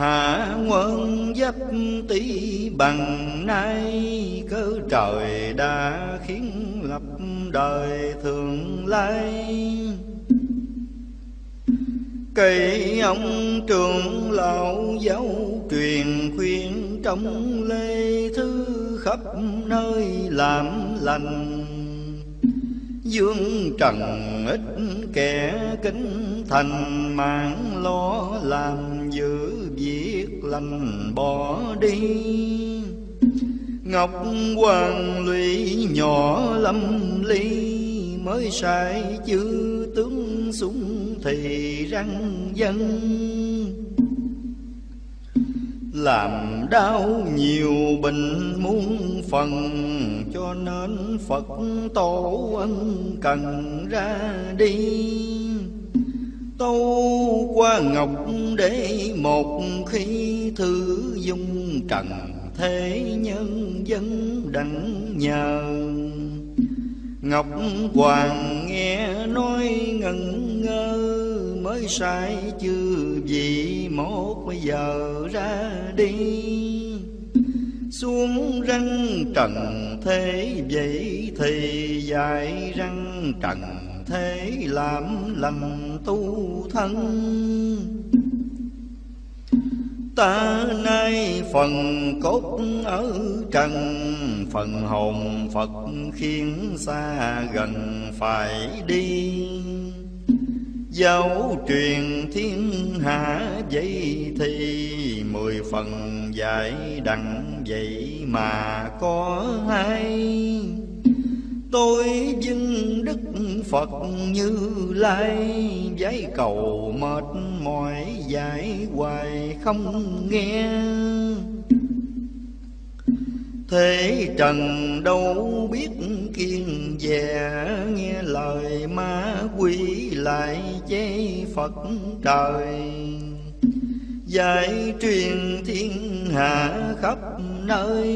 Hạ quân dấp tỷ bằng nay Cớ trời đã khiến lập đời thường lai. Cây ông trường lão giáo truyền khuyên trong lê thư khắp nơi làm lành. Dương trần ít kẻ kính thành mạng lo làm giữ việc lành bỏ đi. Ngọc hoàng lụy nhỏ lâm ly Mới sai chưa tướng súng thì răng dân làm đau nhiều bệnh muôn phần, cho nên phật tổ ân cần ra đi. Tu qua ngọc để một khi thư dung trần thế nhân dân đặng nhờ. Ngọc hoàng nghe nói ngẩn ngơ mới sai chưa vì một giờ ra đi. Xuống răng trần thế vậy thì dài răng trần thế làm lành tu thân. Ta nay phần cốt ở trần, phần hồn phật khiến xa gần phải đi. Giáo truyền thiên hạ vậy thì Mười phần dạy đặng vậy mà có hai Tôi dưng đức Phật như lai, Giấy cầu mệt mỏi dạy hoài không nghe. Thế trần đâu biết kiên dè, Nghe lời ma quỷ lại chế Phật trời. Giải truyền thiên hạ khắp nơi,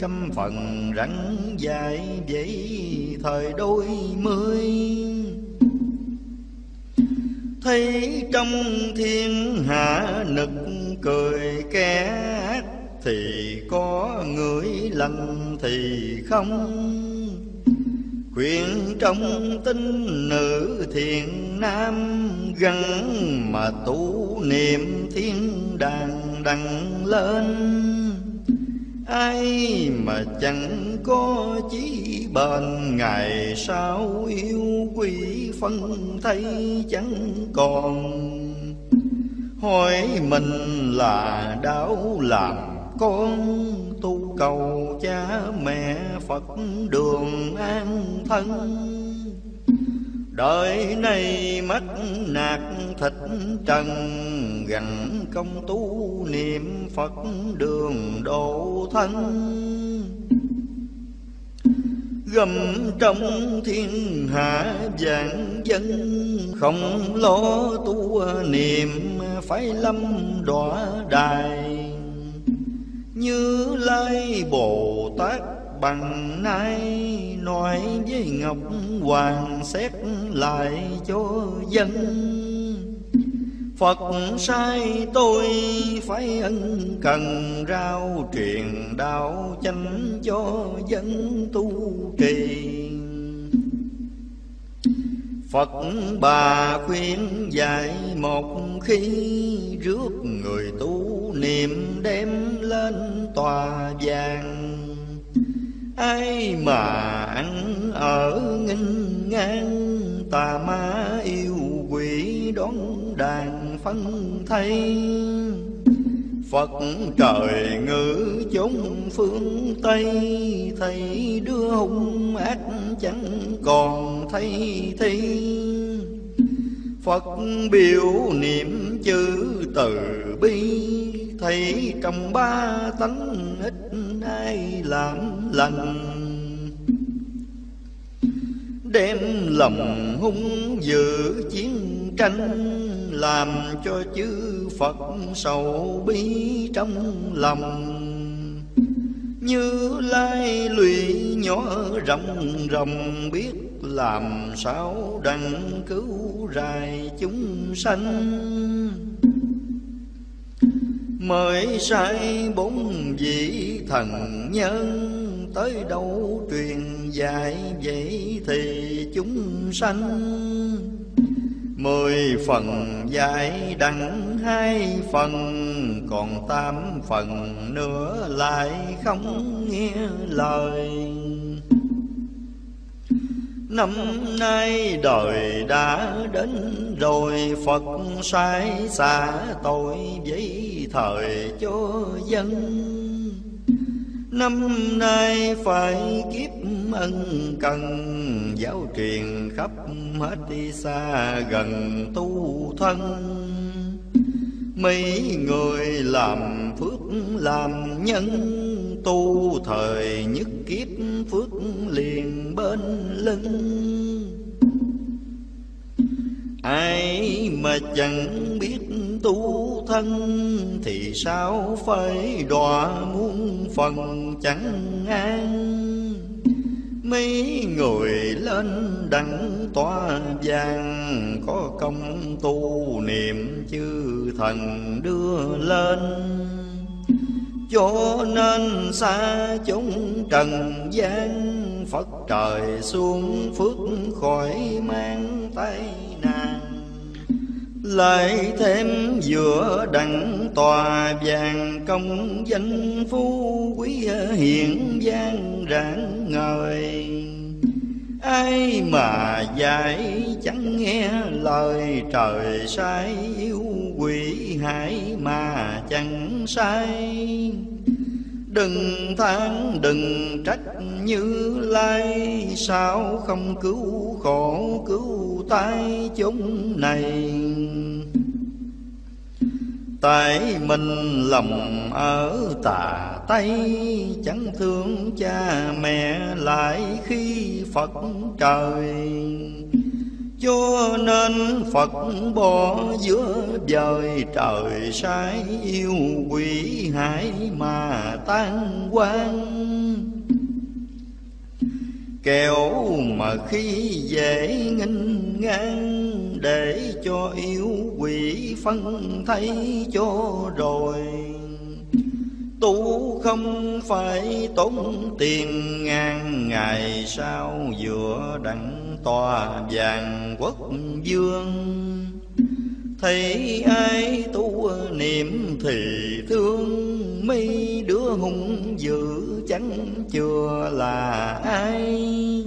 Trăm phần rắn dài vậy thời đôi mươi. Thấy trong thiên hạ nực cười kẻ thì có người lành thì không. Khuyên trong tinh nữ thiện nam Gắn mà tu niệm thiên đàng đằng lên. Ai mà chẳng có chí bền, Ngày sau yêu quỷ phân thấy chẳng còn. Hỏi mình là đau làm con tu cầu cha mẹ Phật đường an thân. Đời này mất nạt thịt trần Gặn công tu niệm Phật đường độ thân. Gầm trong thiên hạ vạn dân, Không lo tu niệm, phải lâm đọa đài như lai bồ tát bằng nay nói với ngọc hoàng xét lại cho dân. Phật sai tôi phải ân cần rao truyền đạo chánh cho dân tu trì. Phật bà khuyên dạy một khi rước người tu, niệm đem lên tòa vàng. Ai mà ăn ở nghinh ngang, Tà ma yêu quỷ đón đàn phân thay. Phật trời ngữ chúng phương Tây Thầy đưa hung ác chẳng còn thấy thi. Phật biểu niệm chữ từ bi Thầy trong ba tánh ít ai làm lành. Đem lòng hung dữ chiến tranh Làm cho chư Phật sầu bi trong lòng. Như lai lụy nhỏ rộng rộng biết Làm sao đặng cứu rài chúng sanh mới sai bốn vị thần nhân tới đâu truyền dạy vậy thì chúng sanh. Mười phần dạy đặng hai phần, còn tám phần nữa lại không nghe lời. Năm nay đời đã đến rồi, Phật sai xả tội với thời cho dân. Năm nay phải kiếp ân cần, Giáo truyền khắp hết đi xa gần tu thân. Mấy người làm phước làm nhân Tu, thời nhất kiếp phước liền bên lưng. Ai mà chẳng biết tu thân Thì sao phải đọa muôn phần chẳng an? Mấy người lên đặng tòa vàng, Có công tu niệm chư thần đưa lên. Cho nên xa chúng trần gian, Phật trời xuống phước khỏi mang tay lại thêm giữa đặng tòa vàng công danh phú quý hiện gian rạng ngời. Ai mà dạy chẳng nghe lời trời sai yêu quỷ hại mà chẳng sai. Đừng than, đừng trách như lai. Sao không cứu khổ, cứu tai chúng này? Tại mình lòng ở tà Tây, Chẳng thương cha mẹ lại khi Phật trời cho nên Phật bỏ giữa trời trời sai yêu quỷ hải mà tan quan Kẻo mà khi dễ nghinh ngang Để cho yêu quỷ phân thấy cho rồi. Tu không phải tốn tiền ngàn ngày sau vừa đặng tòa vàng quốc vương. Thấy ai tu niệm thì thương mi, đứa hung dữ chẳng chưa là ai.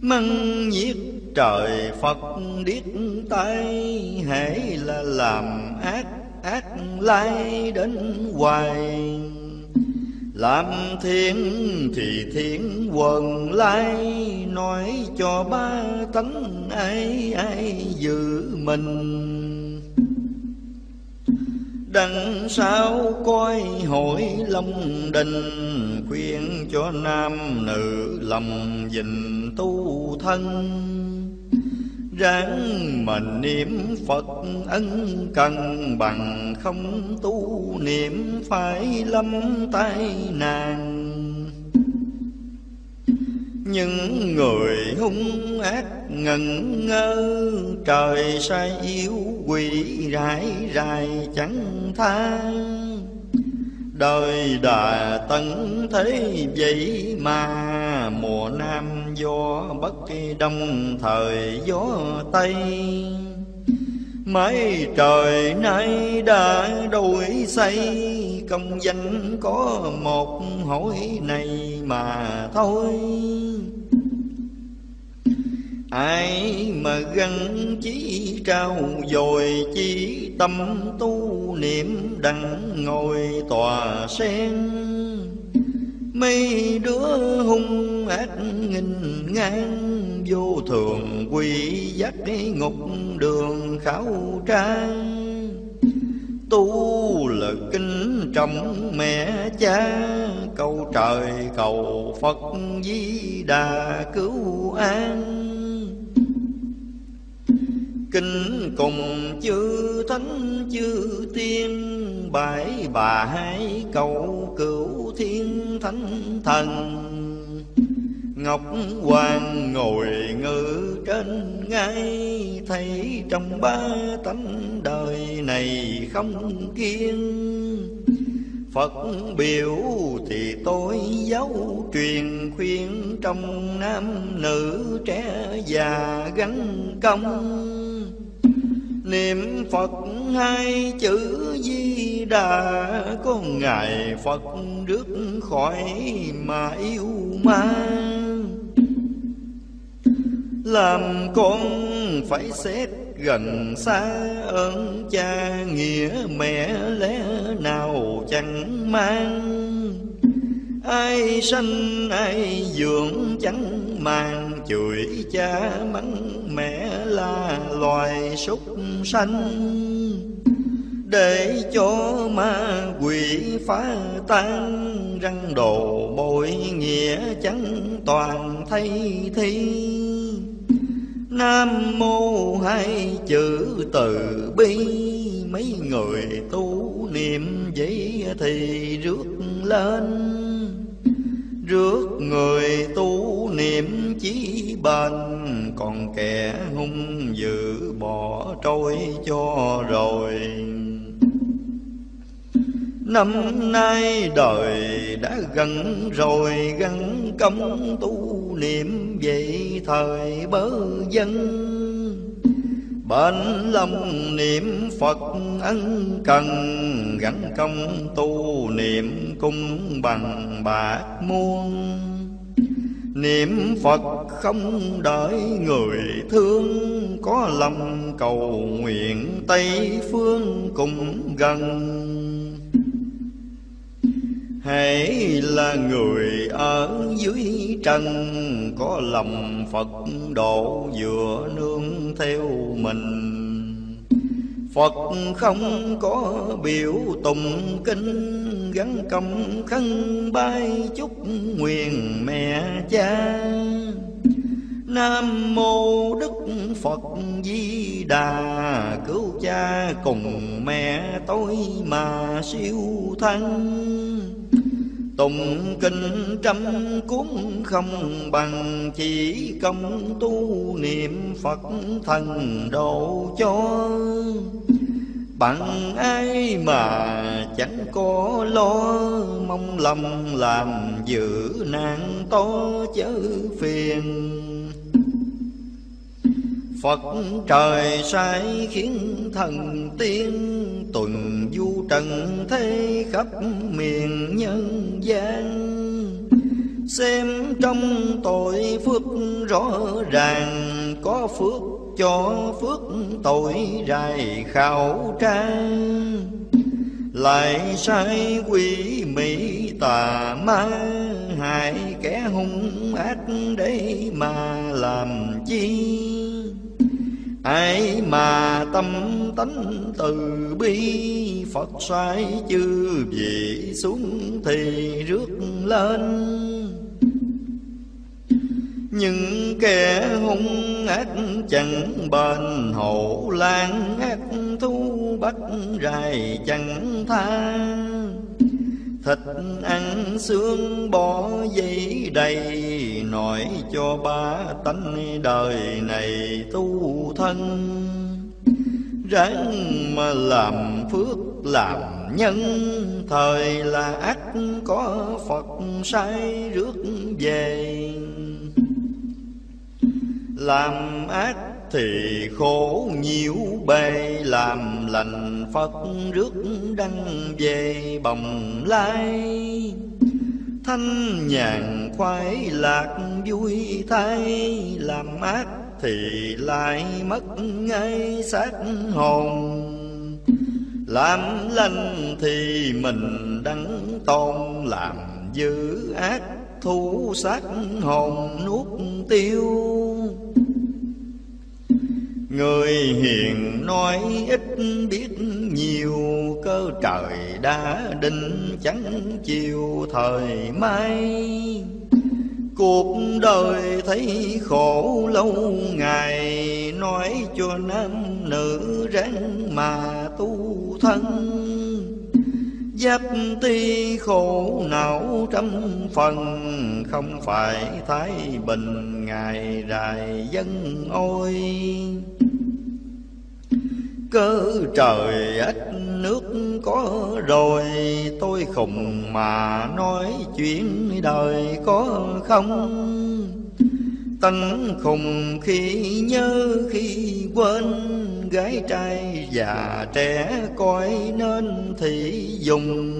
Măng nhiệt trời Phật điếc tay hãy là làm ác ác lai đến hoài làm thiên thì thiên quần lai, nói cho ba tánh ai ai giữ mình. Đằng sau coi hội long đình, khuyên cho nam nữ lòng dình tu thân ráng mà niệm phật ân cần bằng không tu niệm phải lâm tai nạn những người hung ác ngần ngơ, trời sai yêu quỷ rải rải chẳng than đời đà tấn thế vậy mà, mùa nam gió bất đông, thời gió tây. Mấy trời nay đã đổi xây công danh có một hỏi này mà thôi ai mà gắn chí trao dồi chi tâm tu niệm đặng ngồi tòa sen? Mấy đứa hung ác nghìn ngang vô thường quy dắt ngục đường khảo trang. Tu là kinh trọng mẹ cha, cầu trời cầu phật di đà cứu an kinh cùng chư thánh, chư tiên. Bãi bà hai cầu cửu thiên thánh thần. Ngọc Hoàng ngồi ngự trên ngai Thấy trong ba tánh đời này không kiên Phật biểu thì tôi giáo truyền khuyên Trong nam nữ trẻ già gắn công. Niệm Phật hai chữ Di Đà, Có Ngài Phật rước khỏi mà yêu ma. Làm con phải xét gần xa ơn cha, nghĩa mẹ lẽ nào chẳng mang. Ai sanh, ai dưỡng chẳng mang chửi cha mắng mẹ là loài súc sanh. Để cho ma quỷ phá tan, răng đồ bội nghĩa chẳng toàn thay thi. Nam mô hai chữ từ bi. Mấy người tu niệm vậy thì rước lên. Rước người tu niệm chí bền Còn kẻ hung dữ bỏ trôi cho rồi. Năm nay đời đã gần rồi gắn công tu niệm vậy thời bớ dân. Bên lòng niệm Phật ân cần, Gắn công tu niệm cung bằng bạc muôn. Niệm Phật không đợi người thương, Có lòng cầu nguyện Tây phương cùng gần hãy là người ở dưới trần, có lòng phật độ vừa nương theo mình. Phật không có biểu tùng kinh, Gắn công khăn bay chúc nguyện mẹ cha. Nam mô Đức Phật Di Đà, Cứu cha cùng mẹ tôi mà siêu thân. Tụng kinh trăm cuốn không bằng Chỉ công tu niệm Phật thần độ cho. Bằng ai mà chẳng có lo, Mong lòng làm giữ nạn to chớ phiền. Phật trời sai khiến thần tiên Tuần du trần thế khắp miền nhân gian. Xem trong tội phước rõ ràng Có phước cho phước tội rài khảo trang, Lại sai quỷ mỹ tà ma Hại kẻ hung ác để mà làm chi? Ai mà tâm tánh từ bi, phật sai chư vị xuống thì rước lên. Những kẻ hung ác chẳng bền hổ, lan ác thu bắt rài chẳng tha. Thịt ăn xương bỏ dây đầy, Nói cho ba tánh đời này tu thân. Ráng mà làm phước làm nhân, Thời là ác có Phật sai rước về. Làm ác thì khổ nhiều bề, làm lành Phật rước đăng về bồng lai. Thanh nhàn khoái lạc vui thay, làm ác thì lại mất ngay xác hồn. Làm lành thì mình đắng tôn, làm dữ ác thu xác hồn nuốt tiêu. Người hiền nói ít biết nhiều, Cơ trời đã định chẳng chiều thời mai. Cuộc đời thấy khổ lâu ngày, Nói cho nam nữ ráng mà tu thân. Giáp ti khổ não trăm phần, Không phải thái bình ngày dài dân ôi. Cơ trời ít nước có rồi, Tôi khùng mà nói chuyện đời có không? Tấn khùng khi nhớ khi quên, Gái trai già trẻ coi nên thì dùng.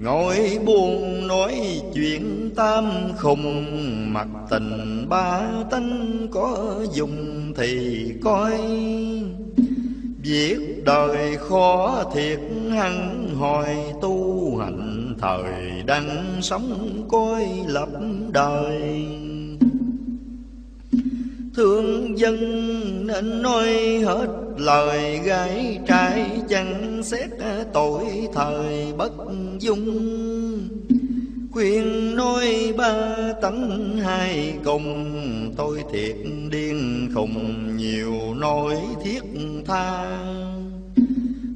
Ngồi buồn nói chuyện tam khùng, Mặt tình ba tánh có dùng thì coi. Việc đời khó thiệt hăng, hồi tu hành Thời đang sống coi lập đời. Thương dân nên nói hết lời, gái trai chẳng xét tội thời bất dung. Khuyên nói ba tánh hai cùng Tôi thiệt điên khùng, nhiều nỗi thiết tha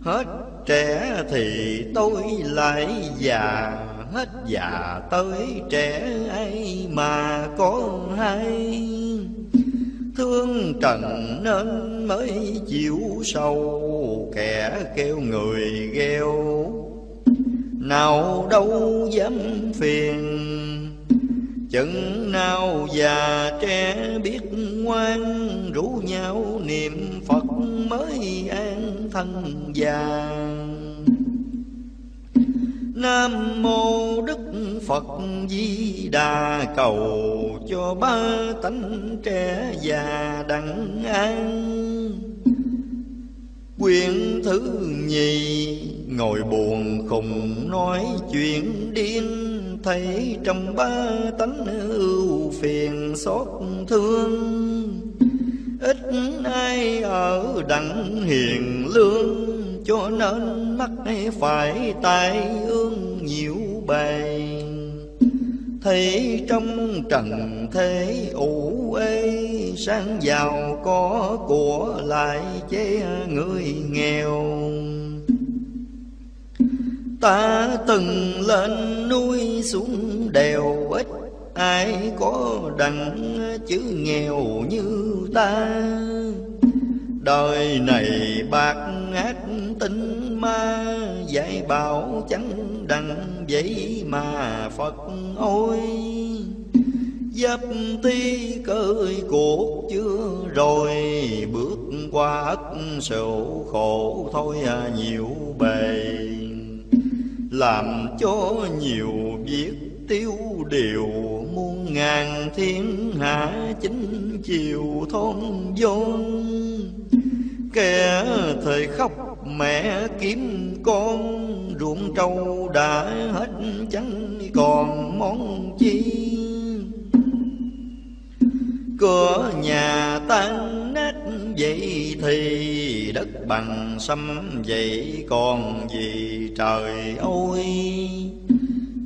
Hết trẻ thì tôi lại già, Hết già tới trẻ ai mà có hay. Thương trần nên mới chịu sâu Kẻ kêu người gheo. Nào đâu dám phiền. Chừng nào già trẻ biết ngoan, Rủ nhau niệm Phật mới an thân già Nam mô Đức Phật Di Đà, cầu cho ba tánh trẻ già đặng an. Quyển thứ nhì, ngồi buồn khùng nói chuyện điên, Thấy trong ba tánh ưu phiền xót thương. Ít ai ở đặng hiền lương, cho nên mắt phải tai ương nhiều bề thấy trong trần thế ủ ê sang giàu có của lại chế người nghèo. Ta từng lên núi xuống đèo, ít ai có đặng chữ nghèo như ta. Đời này bạc ác tinh ma, dạy bảo chẳng đặng vậy mà phật ôi. Dấp ti cơi cuộc chưa rồi, Bước qua ất sầu khổ thôi à nhiều bề. Làm cho nhiều việc tiêu điều, Muôn ngàn thiên hạ chính chiều thôn vốn Kẻ thời khóc mẹ kiếm con, ruộng trâu đã hết chẳng còn món chi? Cửa nhà tan nát vậy thì đất bằng xâm vậy còn gì trời ơi?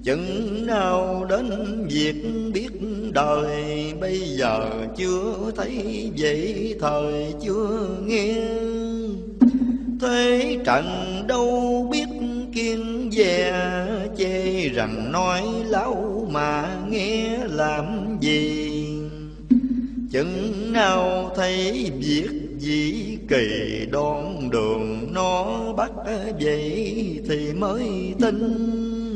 Chừng nào đến việc biết đời, bây giờ chưa thấy vậy thời chưa nghe. Thế trận đâu biết kiên dè, chê rằng nói lão mà nghe làm gì? Chừng nào thấy việc gì kỳ đón đường nó bắt vậy thì mới tin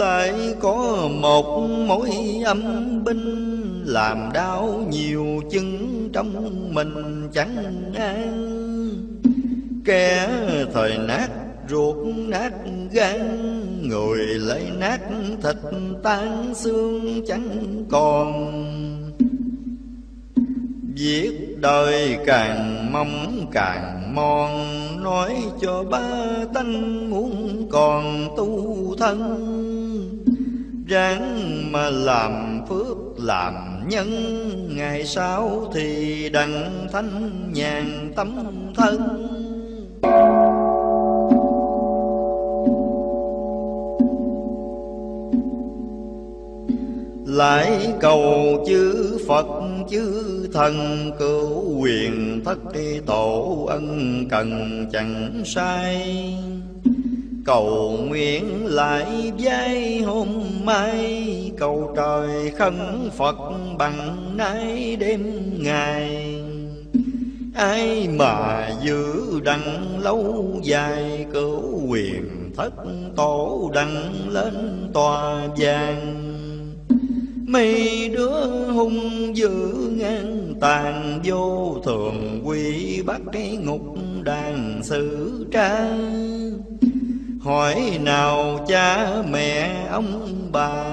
lại có một mối âm binh làm đau nhiều chứng trong mình chẳng an. Kẻ thời nát ruột nát gan, người lấy nát thịt tan xương chẳng còn. Viết đời càng mong càng mòn Nói cho ba tánh muốn còn tu thân. Ráng mà làm phước làm nhân, Ngày sau thì đặng thanh nhàn tâm thân. Lại cầu chư Phật, chư thần cửu quyền thất tổ ân cần chẳng sai. Cầu nguyện lại giây hôm mai, cầu trời khấn phật bằng nay đêm ngày. Ai mà giữ đặng lâu dài cửu quyền thất tổ đặng lên tòa vàng mấy đứa hung dữ ngang tàn vô, thường quy bắt cái ngục đàn xử tra. Hỏi nào cha mẹ ông bà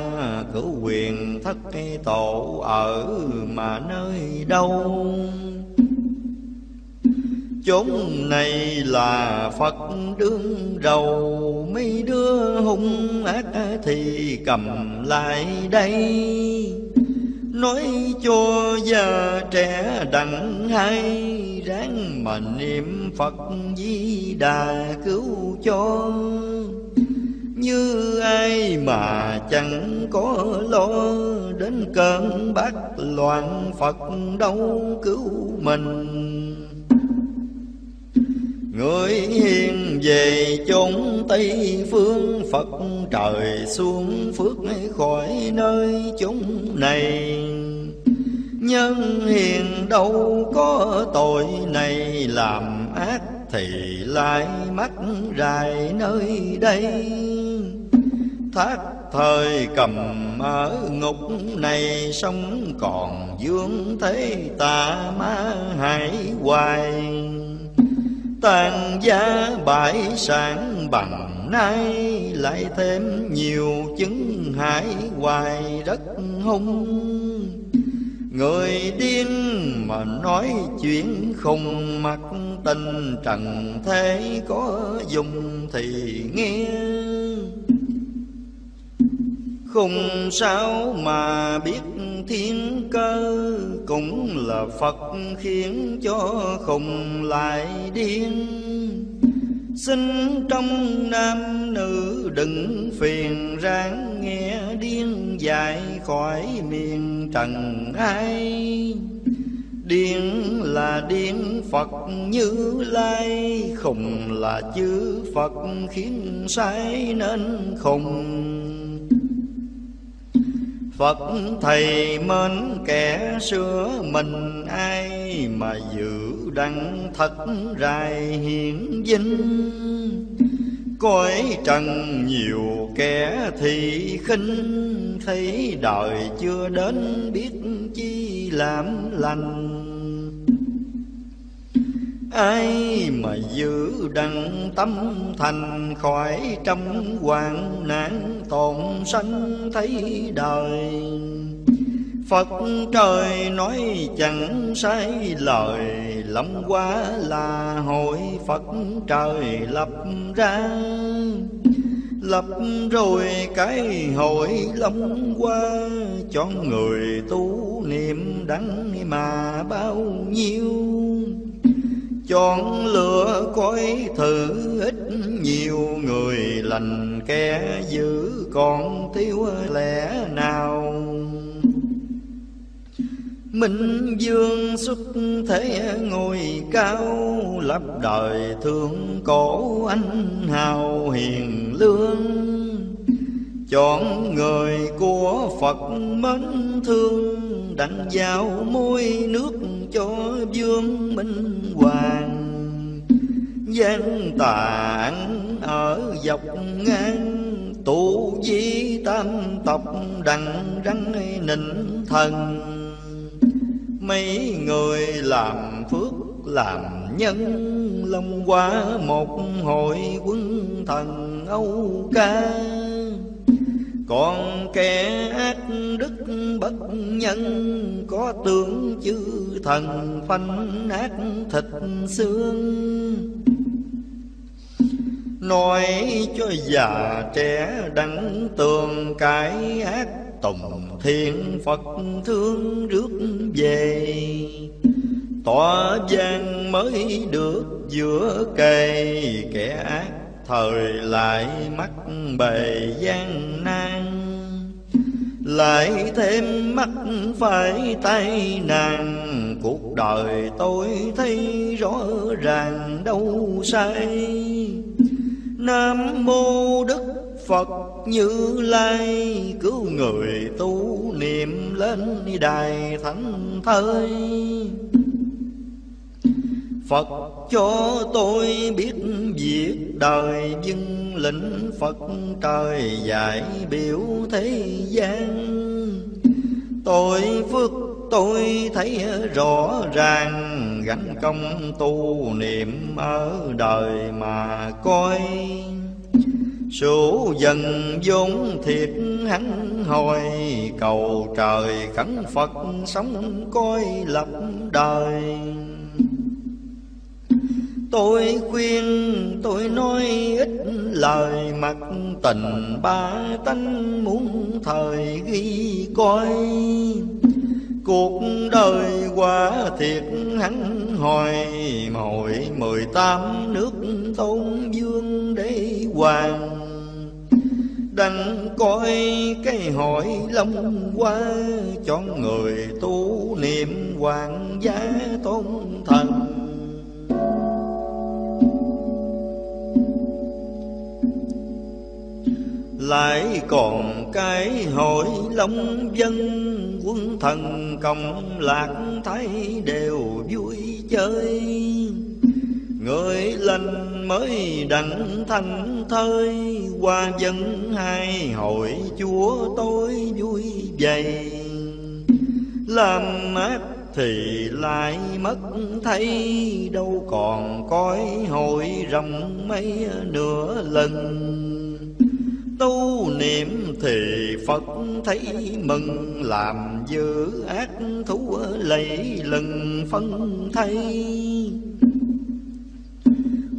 cửu quyền thất cái tổ ở mà nơi đâu? Chốn này là phật đương đầu. Mấy đứa hung ác thì cầm lại đây. Nói cho già trẻ đặng hay, ráng mà niệm phật di đà cứu cho. Như ai mà chẳng có lo, đến cơn bát loạn phật đâu cứu mình. Người hiền về chốn Tây phương, Phật trời xuống phước khỏi nơi chúng này. Nhân hiền đâu có tội này, làm ác Thì lại mắc rài nơi đây. Thác thời cầm ở ngục này, Sống còn dương thế tà ma hải hoài tàn gia bãi sản bằng nay, lại thêm nhiều chứng hại hoài đất hung. Người điên mà nói chuyện không mặc tình trần thế có dùng thì nghe không sao mà biết thiên cơ? Cũng là phật khiến cho khùng lại điên. Xin trong nam nữ đừng phiền ráng nghe điên dại khỏi miền trần ai. Điên là điên Phật như lai, Khùng là chữ Phật khiến sai nên khùng. Phật thầy mến kẻ sửa mình ai mà giữ đăng thật rài hiển vinh. Cõi trần nhiều kẻ thì khinh, Thấy đời chưa đến biết chi làm lành. Ai mà giữ đặng tâm thành khỏi trong hoạn nạn tồn sanh thấy đời? Phật trời nói chẳng sai, lời Lâm qua là hội Phật trời lập ra. Lập rồi cái hội long qua Cho người tu niệm đắng mà bao nhiêu? Chọn lựa coi thử ít nhiều người lành kẻ dữ còn thiếu lẽ nào. Minh dương xuất thế ngồi cao, Lập đời thương cổ anh hào hiền lương. Chọn người của Phật mến thương Đặng giao môi nước cho vương minh hoàng. Gian tàn ở dọc ngang, tụ di tam tộc đặng răng nịnh thần. Mấy người làm phước, làm nhân long qua một hội quân thần âu ca còn kẻ ác đức bất nhân có tướng chư thần phanh ác thịt xương. Nói cho già trẻ đắng tường cái ác tùng thiên phật thương rước về. Tòa gian mới được giữa cây kẻ ác thời lại mắc bề gian nan. Lại thêm mắc phải tay nàng, cuộc đời tôi thấy rõ ràng đâu sai. Nam mô Đức Phật Như Lai, Cứu người tu niệm lên đài thánh thơi. Phật, cho tôi biết việc đời dân lĩnh Phật trời giải biểu thế gian. Tôi phước, tôi thấy rõ ràng gánh công tu niệm ở đời mà coi. Sủ dần vốn thiệt hắn hồi, Cầu trời khấn Phật sống coi lập đời. Tôi khuyên, tôi nói ít lời mặt tình ba tánh muốn thời ghi coi. Cuộc đời quá thiệt, hắn hồi Hồi mười tám nước tôn dương đế hoàng. Đành coi cái hội long qua, cho người tu niệm hoàng gia tôn thần. Lại còn cái hội long dân, quân thần cộng lạc thấy đều vui chơi. Người lành mới đặng thành thơi, qua dân hai hội chúa tôi vui vầy làm ác thì lại mất thấy, đâu còn coi hội rộng mấy nửa lần. Tu niệm thì Phật thấy mừng, Làm dữ ác thú lấy lần phân thay.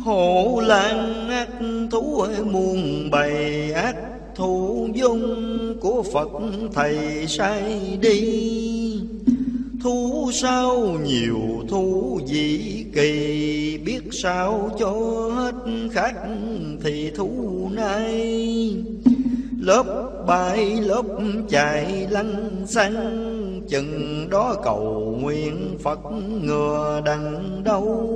Hộ lan ác thú muôn bày ác thù dung của Phật thầy sai đi. Thú sao nhiều thu dị kỳ? Biết sao cho hết khác thì thú nay? Lớp bay, lớp chạy, lăn xăng Chừng đó cầu nguyện Phật ngừa đằng đâu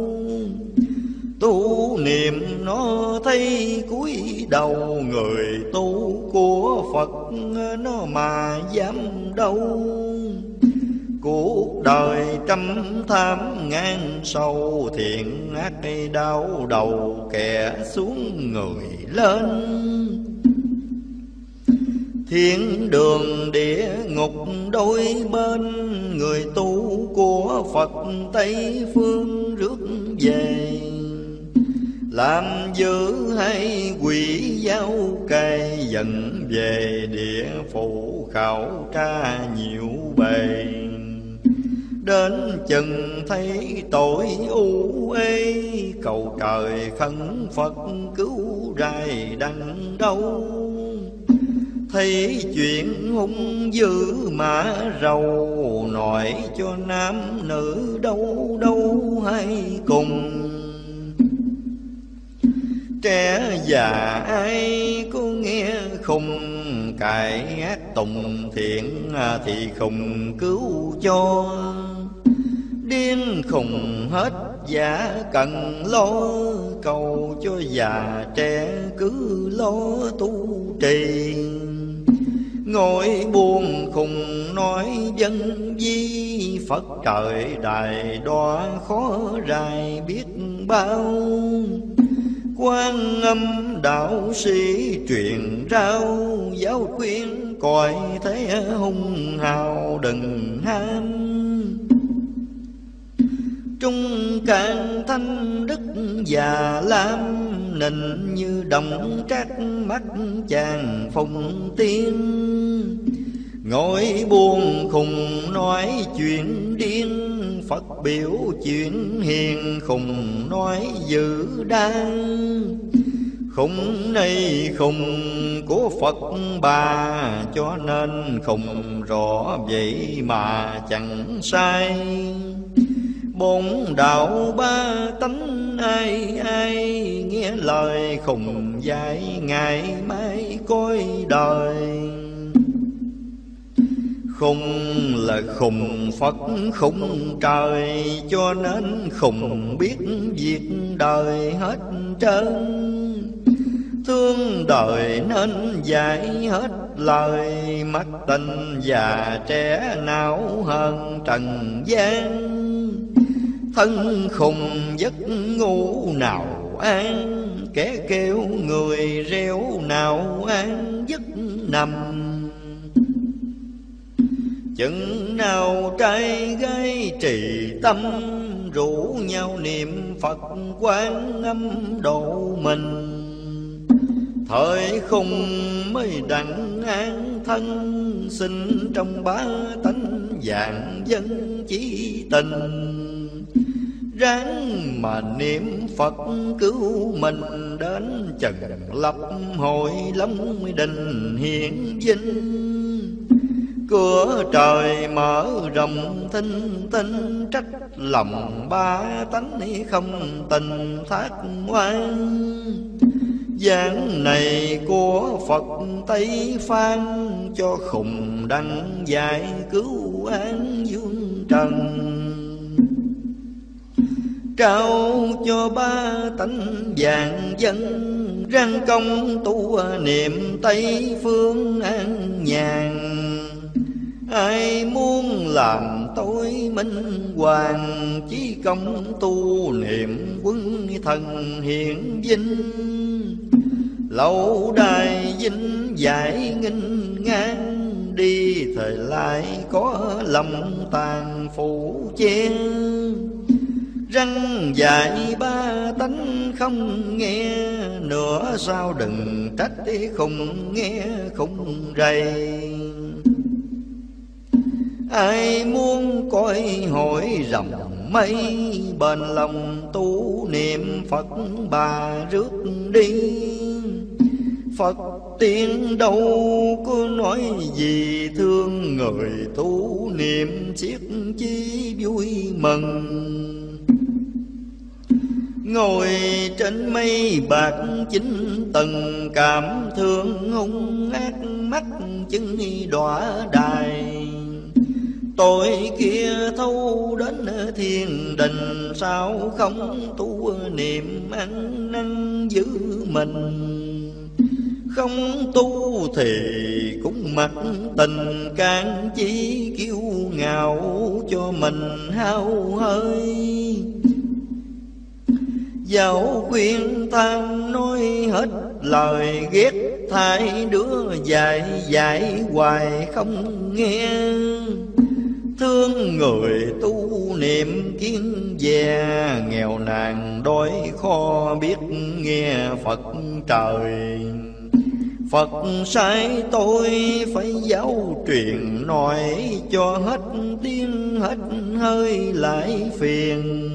Tu niệm nó thấy cúi đầu, Người tu của Phật nó mà dám đâu. Cuộc đời trăm tham ngang sâu, Thiện ác đau đầu, kẻ xuống người lên. Thiên đường địa ngục đôi bên, Người tu của Phật Tây Phương rước về. Làm giữ hay quỷ giao cay dẫn về địa phủ khảo tra nhiều bề. Đến chừng thấy tội u ê, Cầu trời khẩn Phật cứu rài đằng đâu. Thấy chuyện hung dữ mà rầu Nội cho nam nữ đâu đâu hay cùng. Trẻ già ai có nghe khùng Cải ác tùng thiện à, thì khùng cứu cho. Điên khùng hết giả cần lo, Cầu cho già trẻ cứ lo tu trì. Ngồi buồn khùng nói dân di, Phật trời đài đoa khó rài biết bao quan âm đạo sĩ truyền rao, giáo khuyên coi thế hung hào đừng ham. Trung can thanh đức già lam, nịnh như đồng trác mắt chàng phùng tiên ngồi buồn khùng nói chuyện điên, Phật biểu chuyện hiền khùng nói dữ đang. Khùng này khùng của Phật bà, Cho nên khùng rõ vậy mà chẳng sai. Bốn đạo ba tánh ai ai Nghe lời khùng dạy ngày mai coi đời. Khùng là khùng Phật khùng trời, Cho nên khùng biết việc đời hết trơn. Thương đời nên dạy hết lời, Mắt tình già trẻ não hơn trần gian. Thân khùng giấc ngủ nào an, Kẻ kêu người reo nào an giấc nằm. Chừng nào trai gái trì tâm Rủ nhau niệm Phật quán âm độ mình. Thời khung mới đặng an thân, Sinh trong ba tánh dạng dân chỉ tình. Ráng mà niệm Phật cứu mình, Đến trần lập hội long đình hiện vinh. Cửa trời mở rộng thinh tinh Trách lòng ba tánh không tình thác ngoan Giảng này của Phật Tây Phan, Cho khùng đăng giải cứu án dương trần. Trao cho ba tánh vàng dân, Răng công tu niệm Tây Phương an nhàn. Ai muốn làm tôi minh hoàng Chí công tu niệm quân thần hiện vinh Lâu đài vinh giải nghinh ngang Đi thời lại có lòng tàn phủ chen. Răng dạy ba tánh không nghe Nữa sao đừng trách không nghe không rầy. Ai muốn coi hỏi rộng mây Bền lòng tu niệm Phật bà rước đi. Phật tiên đâu có nói gì, thương người tu niệm siết chi vui mừng. Ngồi trên mây bạc chính tầng, cảm thương hung ác mắt chứng đọa đài. Tôi kia thâu đến thiên đình, Sao không tu niệm ăn năn giữ mình? Không tu thì cũng mặc tình can chi kiêu ngạo cho mình hao hơi. Dẫu khuyên than nói hết lời ghét, thay đứa dài dạy hoài không nghe. Thương người tu niệm kiến gia. Nghèo nàn đói kho biết nghe Phật trời. Phật sai tôi phải giáo truyền, nói Cho hết tiếng, hết hơi lại phiền.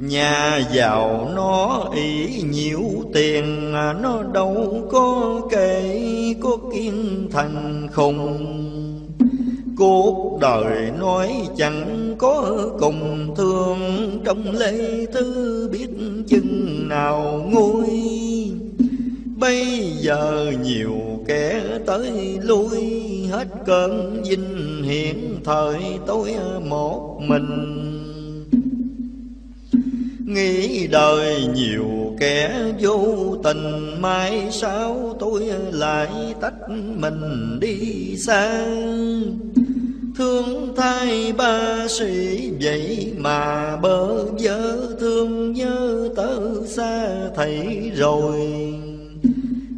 Nhà giàu nó ý nhiều tiền, Nó đâu có kể có kiên thành khùng. Cuộc đời nói chẳng có cùng thương. Trong lễ thư biết chừng nào nguôi Bây giờ nhiều kẻ tới lui. Hết cơn vinh hiện thời tôi một mình. Nghĩ đời nhiều kẻ vô tình. Mai sao tôi lại tách mình đi xa. Thương thay ba sĩ, vậy mà bơ vơ thương nhớ tớ xa thầy rồi.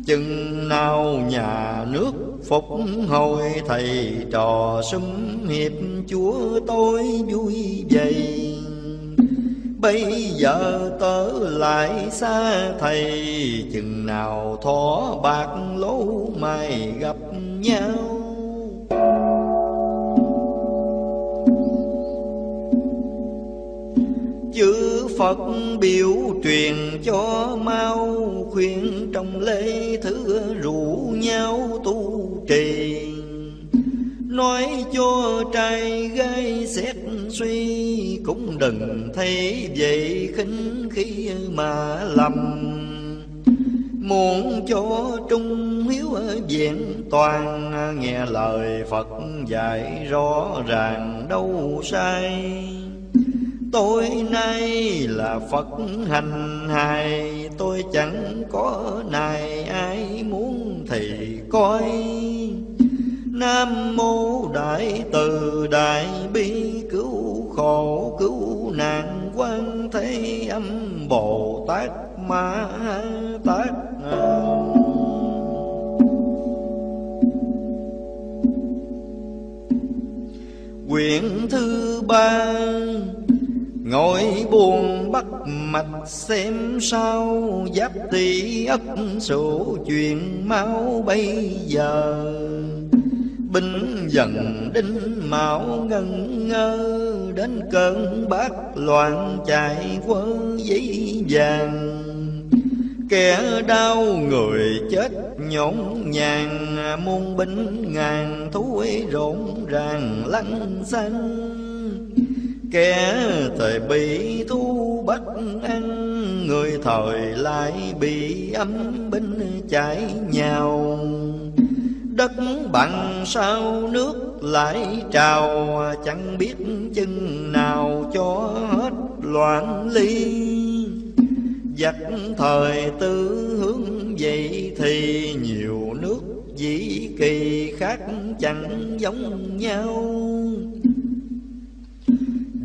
Chừng nào nhà nước phục hồi, thầy trò sum hiệp chúa tôi vui vậy Bây giờ tớ lại xa thầy, Chừng nào thó bạc lỗ mày gặp nhau. Chữ Phật biểu truyền cho mau, khuyên trong lễ thứ rủ nhau tu trì. Nói cho trai gái xét suy, Cũng đừng thấy vậy khinh khi mà lầm. Muốn cho trung hiếu diện toàn, Nghe lời Phật dạy rõ ràng đâu sai. Tôi nay là Phật hành hài, Tôi chẳng có này ai muốn thì coi. Nam mô đại từ đại bi, cứu khổ, cứu nạn quan thế âm Bồ Tát Ma Tát Quyển thứ ba Ngồi buồn bắt mạch xem sao Giáp tỷ ất sổ chuyện máu bây giờ. Binh dần đinh mạo ngân ngơ, Đến cơn bát loạn chạy quân giấy vàng. Kẻ đau người chết nhổn nhàng Muôn binh ngàn thúi rộn ràng lăn xanh Kẻ thời bị thu bắt ăn, Người thời lại bị âm binh chạy nhào. Đất bằng sao nước lại trào, Chẳng biết chừng nào cho hết loạn ly. Giặc thời tư hướng vậy thì nhiều nước dĩ kỳ khác chẳng giống nhau.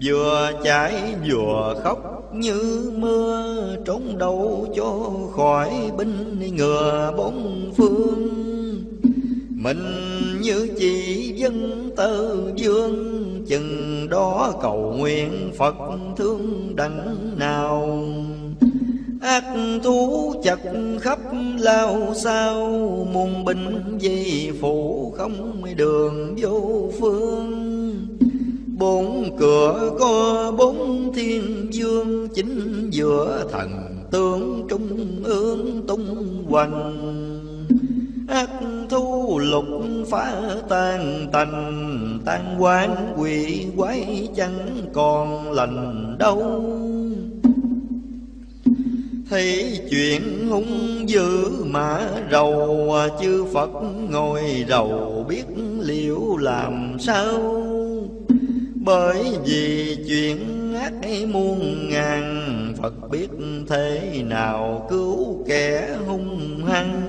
Vừa chảy vừa khóc, như mưa Trốn đâu cho khỏi binh ngừa bốn phương. Mình như chỉ dân tơ dương, Chừng đó cầu nguyện Phật thương đặng nào. Ác thú chặt khắp lao sao, Muôn binh vì phụ không đường vô phương. Bốn cửa có bốn thiên dương Chính giữa thần tướng trung ương tung hoành. Ác thu lục phá tan tành, Tan quán quỷ quái chẳng còn lành đâu. Thấy chuyện hung dữ mà rầu, Chư Phật ngồi rầu biết liệu làm sao. Bởi vì chuyện ác muôn ngàn, Phật biết thế nào cứu kẻ hung hăng.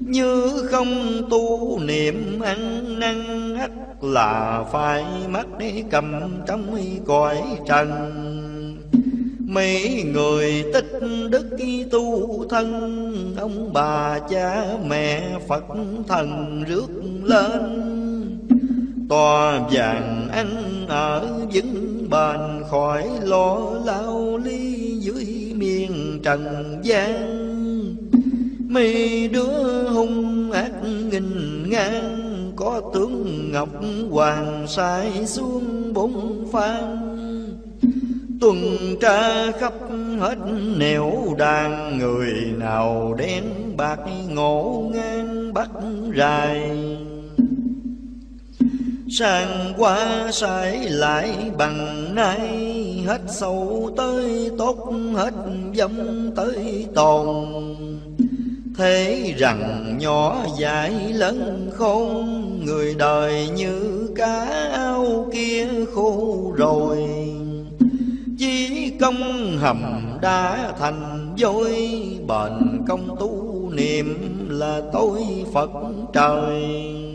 Như không tu niệm ăn năn, ắt là phải mất cầm trong cõi trần. Mấy người tích đức tu thân, Ông bà cha mẹ Phật thần rước lên. Tòa vàng anh ở vững bền, Khỏi lo lao ly dưới miền trần gian. Mây đứa hung ác nghìn ngang, Có tướng ngọc hoàng sai xuống bốn phan. Tuần tra khắp hết nẻo đàn Người nào đen bạc ngộ ngang bắt rài Sang qua sai lại bằng nay Hết sâu tới tốt, hết giống tới tồn Thế rằng nhỏ dại lớn khôn, Người đời như cá ao kia khô rồi. Chí công hầm đã thành dối, Bền công tu niệm là tôi Phật trời.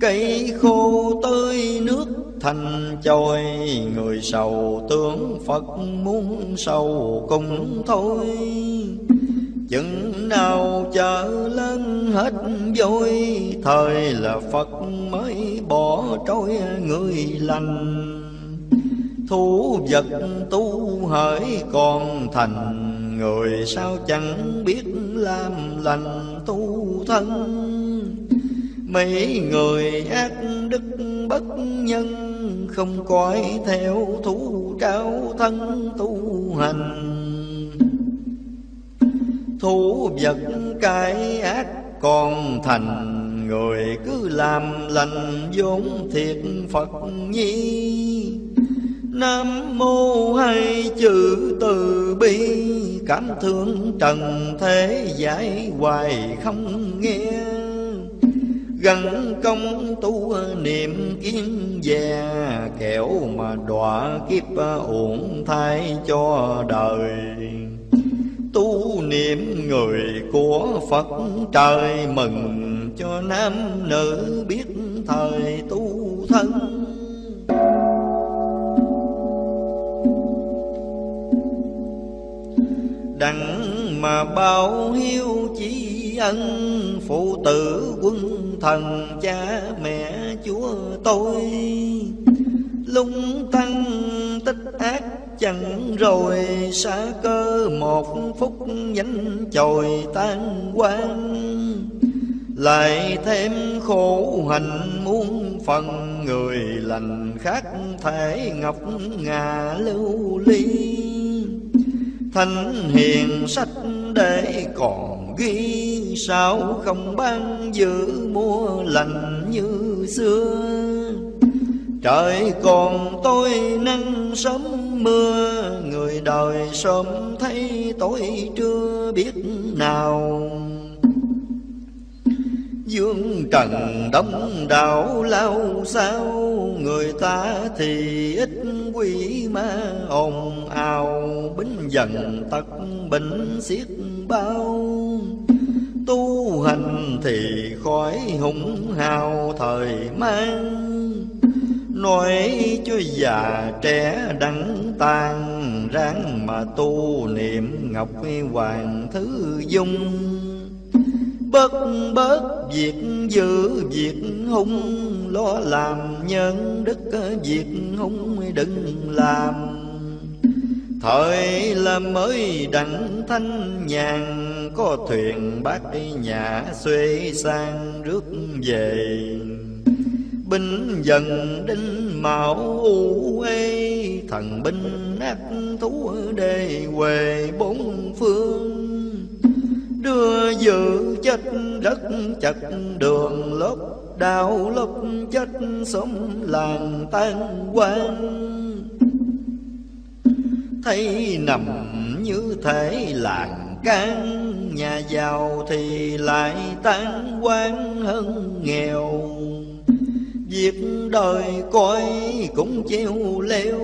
Cây khô tơi nước thành chồi, Người sầu tướng Phật muốn sầu cùng thôi. Chừng nào chờ lên hết vui, Thời là Phật mới bỏ trôi người lành. Thú vật tu hỡi còn thành, Người sao chẳng biết làm lành tu thân. Mấy người ác đức bất nhân Không coi theo thú trao thân tu hành. Thú vật cái ác còn thành, Người cứ làm lành vốn thiệt Phật nhi. Nam mô hai chữ từ bi, Cảm thương trần thế giải hoài không nghe. Gắn công tu niệm kiến già, Kẻo mà đọa kiếp uổng thai cho đời. Tu niệm người của Phật trời Mừng, cho nam nữ biết thời tu thân. Đặng mà bao hiếu chi ân phụ tử quân thần cha mẹ chúa tôi. Lung tăng tích ác chẳng rồi, xa cơ một phút nhánh chồi tan quang lại thêm khổ hạnh muôn phần người lành khác thể ngọc ngà lưu ly. Thánh hiền sách để còn ghi Sao không ban giữ mua lành như xưa. Trời còn tôi nắng sớm mưa, Người đời sớm thấy tối chưa biết nào. Dương trần đông đảo lao sao, Người ta thì ít quỷ ma. Ồn ào Bính dần tật bệnh xiết bao. Tu hành thì khỏi hùng hào thời mang. Nói cho già trẻ đắng tan Ráng mà tu niệm ngọc hoàng thứ dung. Bớt bớt việc giữ, việc hung Lo làm. Nhân đức việc hung đừng làm. Thời là mới đặng thanh nhàn, Có thuyền bác nhà xuê sang rước về. Binh dần đinh mạo u ê Thần binh ác thú đề huề bốn phương đưa dự chết rất chặt đường lốc đạo lốc chết sống làng tan quang thấy nằm như thể làng can, nhà giàu thì lại tan quang hơn nghèo. Việc đời coi cũng treo leo,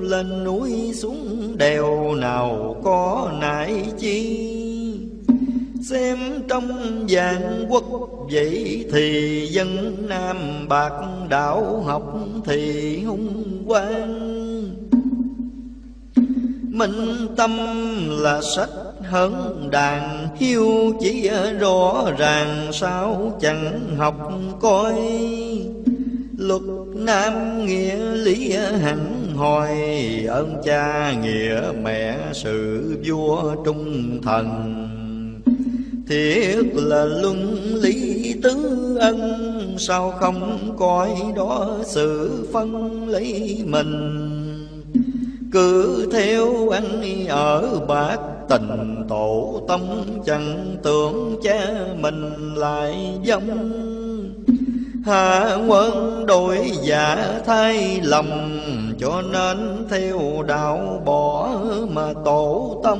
lên núi xuống đèo nào có nại chi đêm trong vạn quốc. Vậy thì dân Nam bạc đạo học thì hung quang. Minh tâm là sách hơn đàn, hiu chỉ rõ ràng, sao chẳng học coi. Luật nam nghĩa lý hẳn hồi Ơn cha nghĩa mẹ sự vua trung thần thiệt là luân lý tứ ân, Sao không coi đó sự phân lấy mình? Cứ theo ăn ở bạc tình tổ, tâm Chẳng tưởng cha mình lại giống Hạ quân đổi giả thay lầm Cho nên theo đạo bỏ mà tổ tâm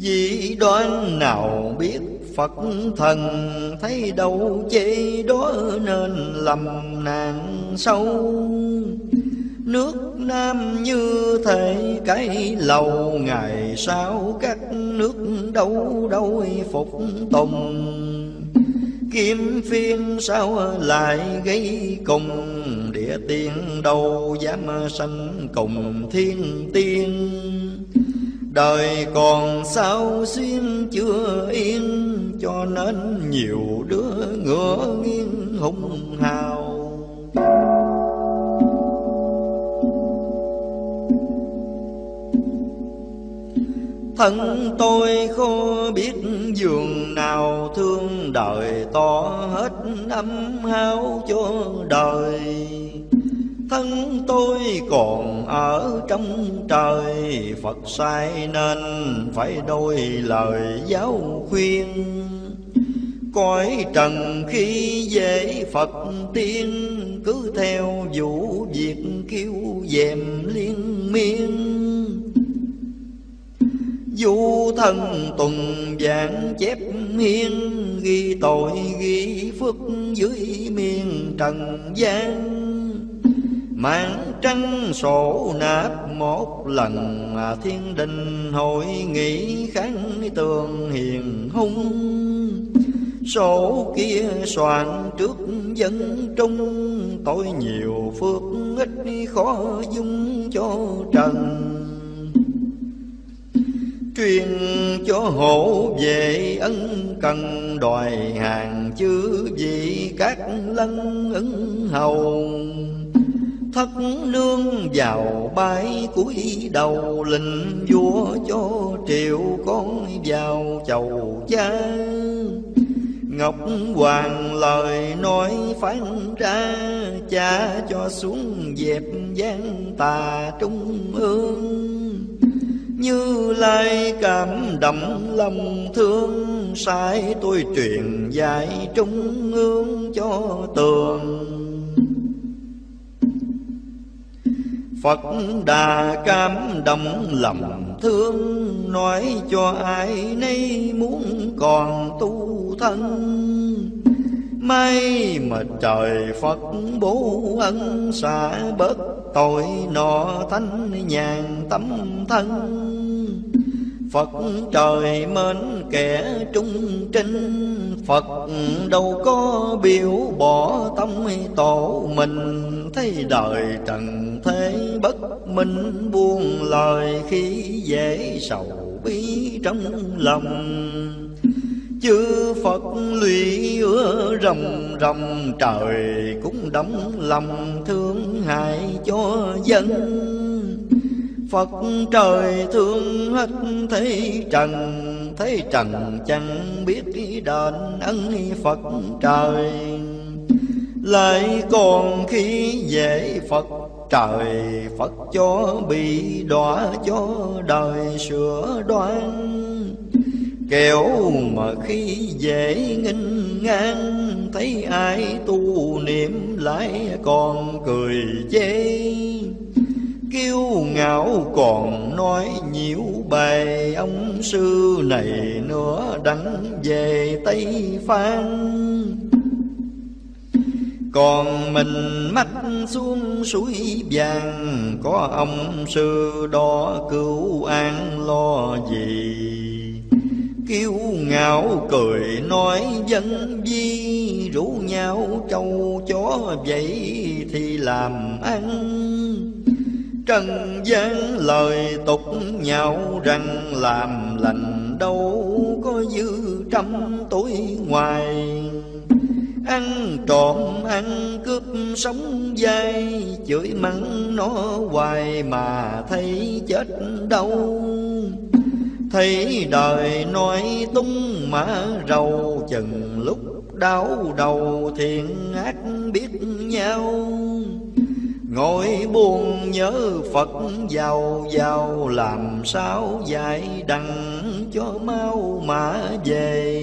vì đoán nào biết Phật thần thấy đâu chê đó nên lầm nạn sâu. Nước Nam như thể cái lầu, Ngày sau các nước đâu đâu phục tùng. Kim phiên sao lại gây cùng, Địa tiên đâu dám sanh cùng thiên tiên. Đời còn sao xuyên chưa yên, Cho nên nhiều đứa ngựa nghiêng hung hào. Thân tôi khô biết giường nào thương, đời to hết âm hao cho đời. Thân tôi còn ở trong trời. Phật sai nên phải đôi lời giáo khuyên. Cõi trần khi dễ Phật tiên, cứ theo vụ việc kêu dèm liên miên. Du thân tuần vạn chép hiên Ghi tội ghi phước dưới miên trần gian. Mạng trăng sổ nạp một lần à, Thiên đình hội nghị kháng tường hiền hung. Sổ kia soạn trước dân trung, Tội nhiều phước ít khó dung cho trần. Truyền cho hộ về ân cần, đòi hàng chư vị các lân ứng hầu. Thất nương vào bái cúi đầu lình vua cho triệu con vào chầu cha. Ngọc Hoàng lời nói phán ra, Cha cho xuống dẹp gian tà trung ương. Như lai cảm động lòng thương, Sai tôi truyền dạy trung ương cho tường. Phật đà cam động lòng thương Nói cho ai nay muốn còn tu thân. May mà trời Phật bố ân xả bớt tội nọ thanh nhàn tâm thân. Phật trời mến kẻ trung trinh, Phật đâu có biểu bỏ tâm tổ mình. Thấy đời trần thế bất minh, buông lời Khi dễ sầu bi trong lòng. Chư Phật lụy ứa rầm rầm, trời Cũng đóng lòng thương hại cho dân. Phật trời thương hết thế trần Thế trần chẳng biết đền ân Phật trời. Lại còn khi dễ Phật trời, Phật cho bị đọa cho đời sửa đoan. Kéo mà khi dễ nghinh ngang, Thấy ai tu niệm lại còn cười chê. Kiêu ngạo còn nói nhiễu bài Ông sư này nữa đắng về Tây Phan. Còn mình mắt xuống suối vàng, Có ông sư đó cứu an lo gì? Kiêu ngạo cười nói dân vi, Rủ nhau trâu chó vậy thì làm ăn. Trần gian lời tục nhau rằng Làm lành đâu có dư trăm tuổi ngoài. Ăn trộm, ăn cướp sống dai, Chửi mắng nó hoài mà thấy chết đâu. Thấy đời nói tung mã rầu, Chừng lúc đau đầu thiện ác biết nhau. Ngồi buồn nhớ Phật giàu giàu Làm sao dạy đặng cho mau mà về.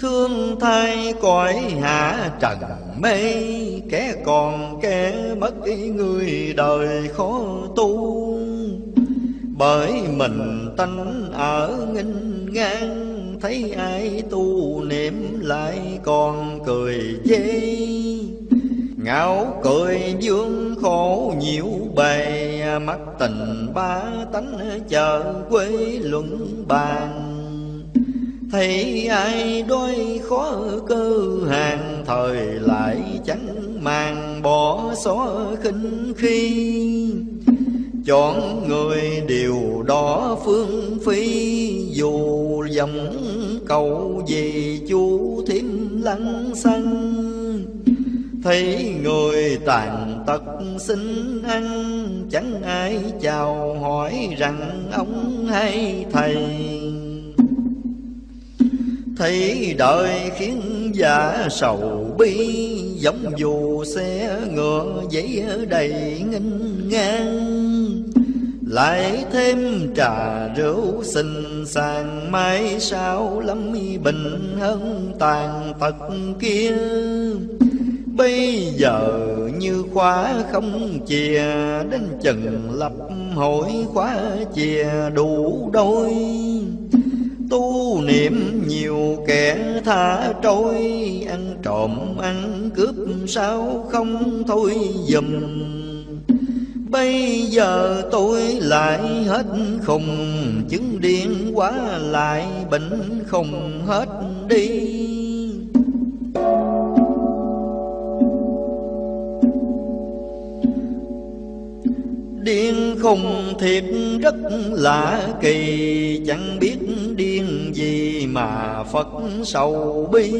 Thương thay cõi hạ trần, mê Kẻ còn kẻ mất người đời khó tu. Bởi mình tánh ở nghinh ngang, Thấy ai tu niệm lại còn cười chê. Ngạo cười dương khổ nhiều bề, Mắt tình ba tánh chờ quê luận bàn. Thấy ai đôi khó cơ hàng, Thời lại chẳng màng bỏ xó khinh khi. Chọn người điều đó phương phi, Dù dòng cầu gì chu thêm lăng xăng. Thấy người tàn tật xin ăn, Chẳng ai chào hỏi rằng ông hay thầy. Thấy đời khiến giả sầu bi, Giống dù xe ngựa giấy đầy nghinh ngang. Lại thêm trà rượu xinh sàng, Mai sao lắm bình hơn tàn tật kia. Bây giờ như khóa không chìa, Đến chừng lập hội khóa chìa đủ đôi. Tu niệm nhiều kẻ thả trôi, Ăn trộm ăn cướp sao không thôi dùm. Bây giờ tôi lại hết khùng, Chứng điên quá lại bệnh không hết đi. Điên khùng thiệt rất lạ kỳ. Chẳng biết điên gì mà Phật sầu bi.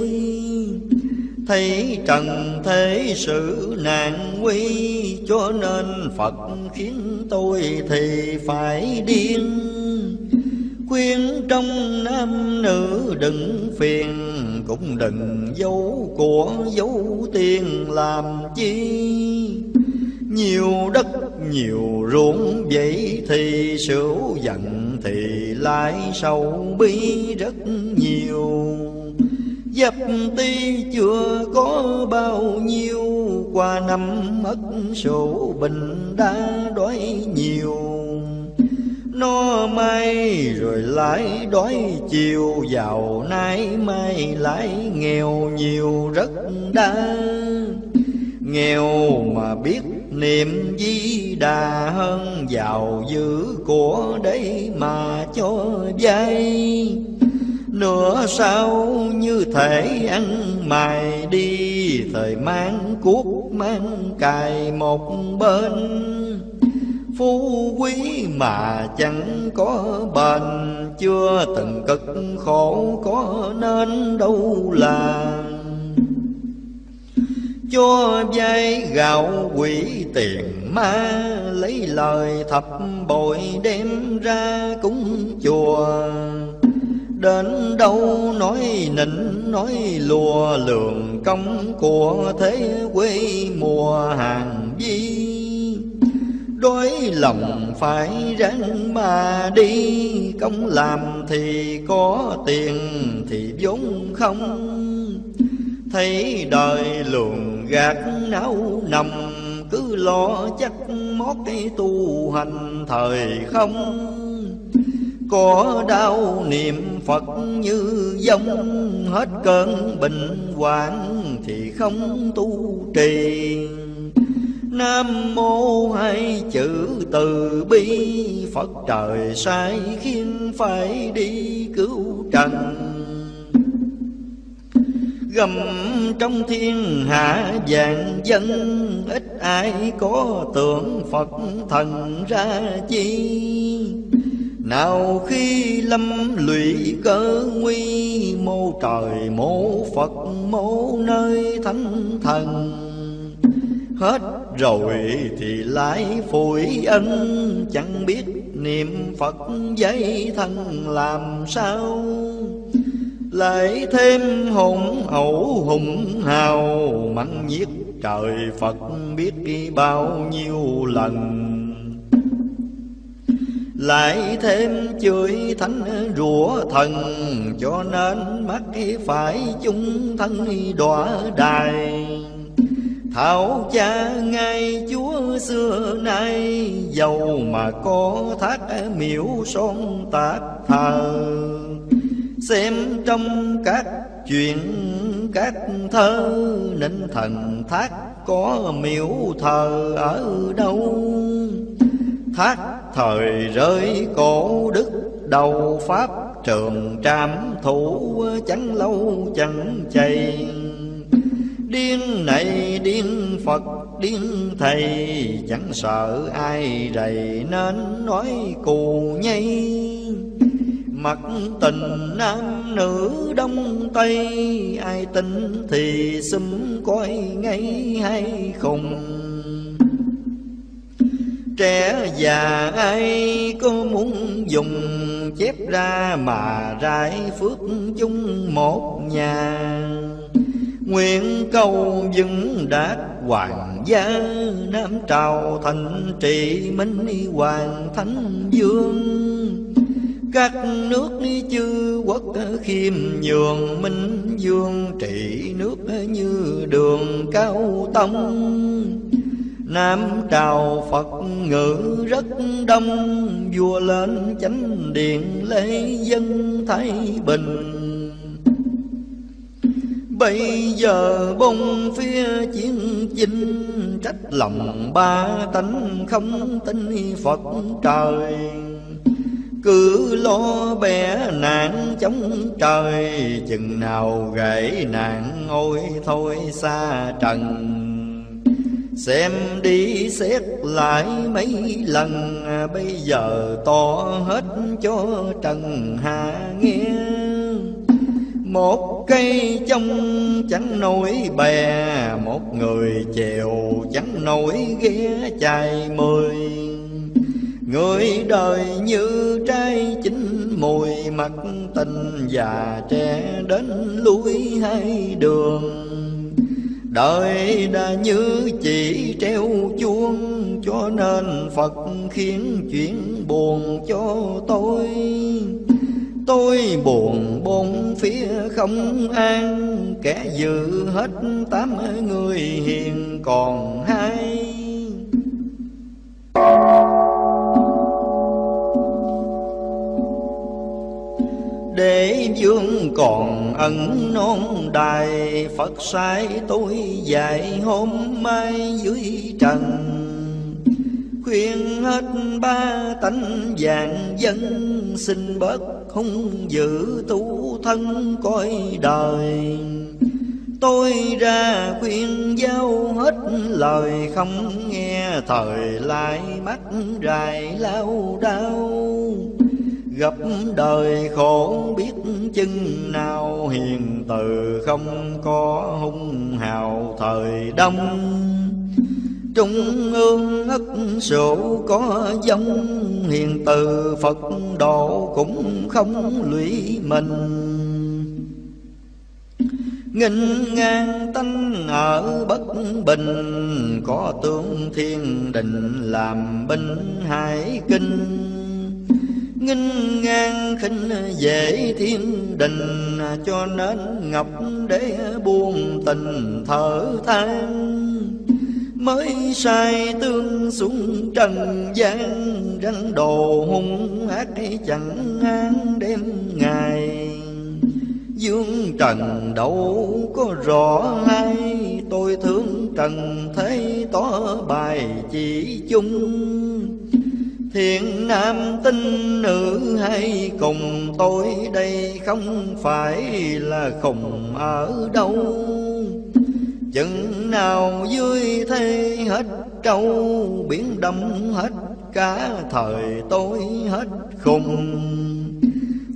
Thấy trần thế sự nạn quy Cho nên Phật khiến tôi thì phải điên. Khuyên trong nam nữ đừng phiền, Cũng đừng dấu của dấu tiền làm chi nhiều đất, nhiều ruộng. Vậy thì sửu giận thì lại sầu bi rất nhiều. Dập ti chưa có bao nhiêu, Qua năm mất sổ bình đã đói nhiều. Nó may rồi lại đói chiều Giàu nay mai lại nghèo nhiều rất đa. Nghèo mà biết niệm di đà hơn giàu dữ của đấy mà cho vay nửa sau như thể ăn mài đi, thời mang cuốc mang cài một bên. Phú quý mà chẳng có bền, chưa từng cực khổ có nên đâu làm cho vay gạo quỷ tiền ma lấy lời thập bội đem ra cúng chùa. Đến đâu nói nịnh, nói lùa lường công của thế quê mùa hàng vi. Đối lòng phải ráng mà đi, công làm thì có tiền thì vốn không thấy đời luồng gạt não nằm, cứ lo chắc mót cái tu hành thời không. Có đau niệm Phật như dông Hết cơn bệnh hoạn thì không tu trì. Nam mô hai chữ từ bi, Phật trời sai khiến phải đi cứu trần. Gầm trong thiên hạ vạn dân, Ít ai có tưởng Phật thần ra chi. Nào khi lâm lụy cơ nguy, Mô trời mô Phật, mô nơi thánh thần. Hết rồi thì lại phủi ân, Chẳng biết niệm Phật giấy thân làm sao lại thêm hùng hậu hùng hào mặn nhiết trời phật biết bao nhiêu lần. Lại thêm chửi thánh rủa thần, cho nên mắt phải chung thân đọa đài. Thảo cha ngay chúa xưa nay, giàu mà có thác miễu son tạc thờ xem trong các chuyện, các thơ, nên thần thác có miễu thờ ở đâu? Thác thời rơi cổ đức đầu pháp, trường trạm thủ chẳng lâu chẳng chày. Điên này điên phật, điên thầy, chẳng sợ ai rầy nên nói cù nhây. Mặt tình nam nữ đông tây, Ai tin thì xúm coi ngay hay khùng Trẻ già ai có muốn dùng Chép ra mà rải phước chung một nhà. Nguyện cầu vững đạt hoàng gia, Nam trào thành trị minh hoàng thánh dương các nước chư quốc khiêm nhường, minh vương trị nước như đường cao tông. Nam trào Phật ngữ rất đông, Vua lên chánh điện lễ dân Thái Bình. Bây giờ bông phía chiến chinh, Trách lòng ba tánh không tin Phật trời cứ lo bẻ nạn chống trời, chừng nào gãy nạn ôi thôi xa trần. Xem đi xét lại mấy lần, bây giờ to hết cho trần hạ nghe. Một cây trong chẳng nổi bè, một người chèo chẳng nổi ghé chài mười. Người đời như trái chín mùi mặt tình già trẻ đến lui hai đường. Đời đã như chỉ treo chuông, Cho nên Phật khiến chuyện buồn cho tôi. Tôi buồn bốn phía không an, Kẻ giữ hết tám người hiền còn hai. Để vương còn ẩn non đài. Phật sai tôi dạy hôm mai dưới trần. Khuyên hết ba tánh vàng dân, Xin bớt hung dữ tu thân coi đời. Tôi ra khuyên giao hết lời, không nghe Thời lại mắt rài lao đau Gặp đời khổ biết chừng nào, hiền từ không có hung hào thời đông. Trung ương ất sổ có giống, hiền từ Phật độ cũng không lụy mình. Nghinh ngang tánh ở bất bình, Có tướng thiên đình làm binh hải kinh nghinh ngang khinh dễ thiên đình, cho nên ngọc để buông tình thở than. Mới sai tương xuống trần gian rắn đồ hung ác chẳng an đêm ngày. Dương trần đâu có rõ hay tôi thương trần thấy tỏ bài chỉ chung. Thiện nam tinh nữ hay cùng tôi đây, không phải là cùng ở đâu. Chừng nào vui thế hết trâu, Biển đông hết cả thời tôi hết khùng.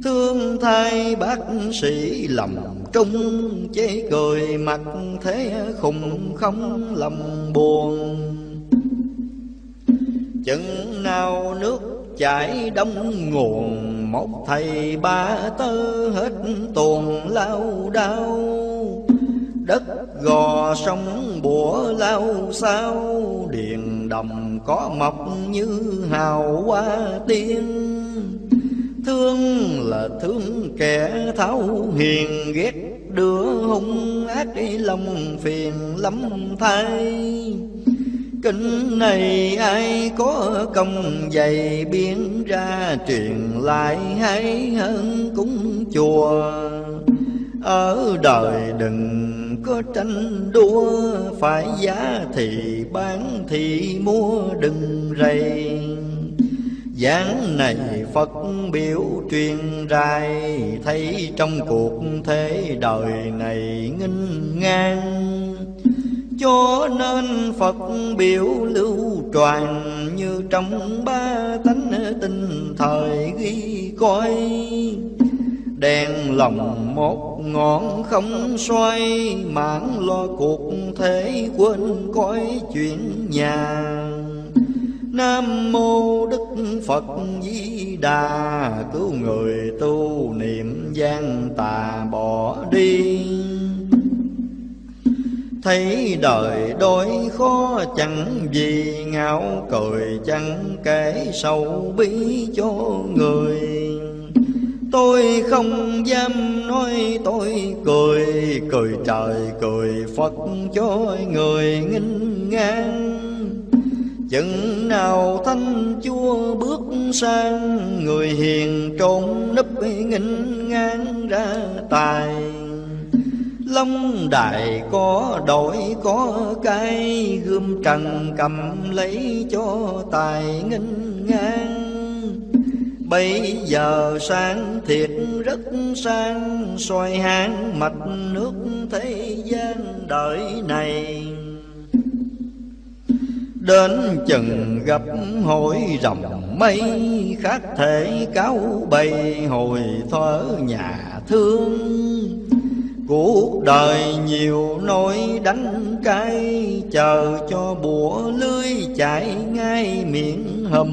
Thương thay bác sĩ lầm trung Chế cười mặt thế khùng không lầm buồn chừng nào nước chảy đông nguồn, một thầy ba tơ hết tuồng lao đao. Đất gò sông bủa lao sao, điền đồng có mọc như hào hoa tiên. Thương là thương kẻ tháo hiền, ghét đứa hung ác lòng phiền lắm thay. Kinh này ai có công dày biến ra truyền lại hay hơn cúng chùa? Ở đời đừng có tranh đua, Phải giá thì bán thì mua, đừng rầy. Giảng này Phật biểu truyền rai, Thấy trong cuộc thế đời này nghinh ngang cho nên Phật biểu lưu truyền Như trong ba tánh tinh thời ghi coi Đèn lòng một ngọn không xoay, Mãn lo cuộc thế quên coi chuyện nhà. Nam mô Đức Phật Di Đà, Cứu người tu niệm gian tà bỏ đi. Thấy đời đôi khó chẳng gì ngạo cười chẳng kể sâu bí cho người. Tôi không dám nói tôi cười Cười trời, cười Phật cho người nghinh ngang. Chừng nào thanh chúa bước sang, Người hiền trốn nấp nghinh ngang ra tài. Long đài có đổi, có cái Gươm trần cầm lấy cho tài nghinh ngang. Bây giờ sang thiệt rất sang soi hang mạch nước thế gian đời này. Đến chừng gặp hội rồng mây Khác thể, cáo bày hồi thở nhà thương. Cuộc đời nhiều nỗi đánh cay, Chờ cho bùa lưới chạy ngay miệng hầm.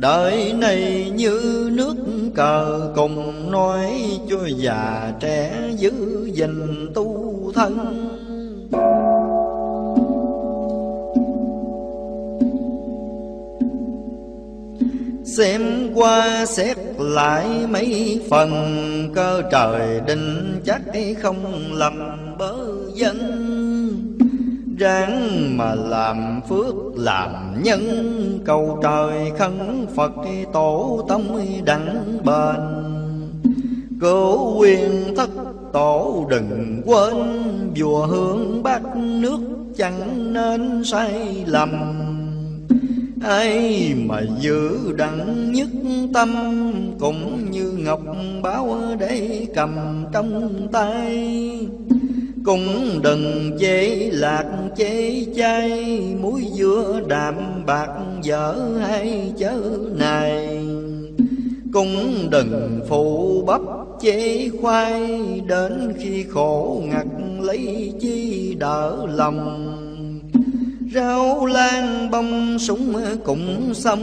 Đời này như nước cờ cùng nói cho già trẻ giữ gìn tu thân. Xem qua xét lại mấy phần, Cơ trời định chắc không lầm bớ dân. Ráng mà làm phước, làm nhân, Cầu trời khấn Phật tổ tông đặng bền. Cứu quyền thất tổ đừng quên Vua hướng bát nước chẳng nên sai lầm ai mà giữ đặng nhất tâm cũng như ngọc báo để cầm trong tay. Cũng đừng chế lạc chế chay, muối dưa đạm bạc dở hay chớ này cũng đừng phụ bắp chế khoai, đến khi khổ ngặt lấy chi đỡ lòng. Rau lan bông súng cũng xâm,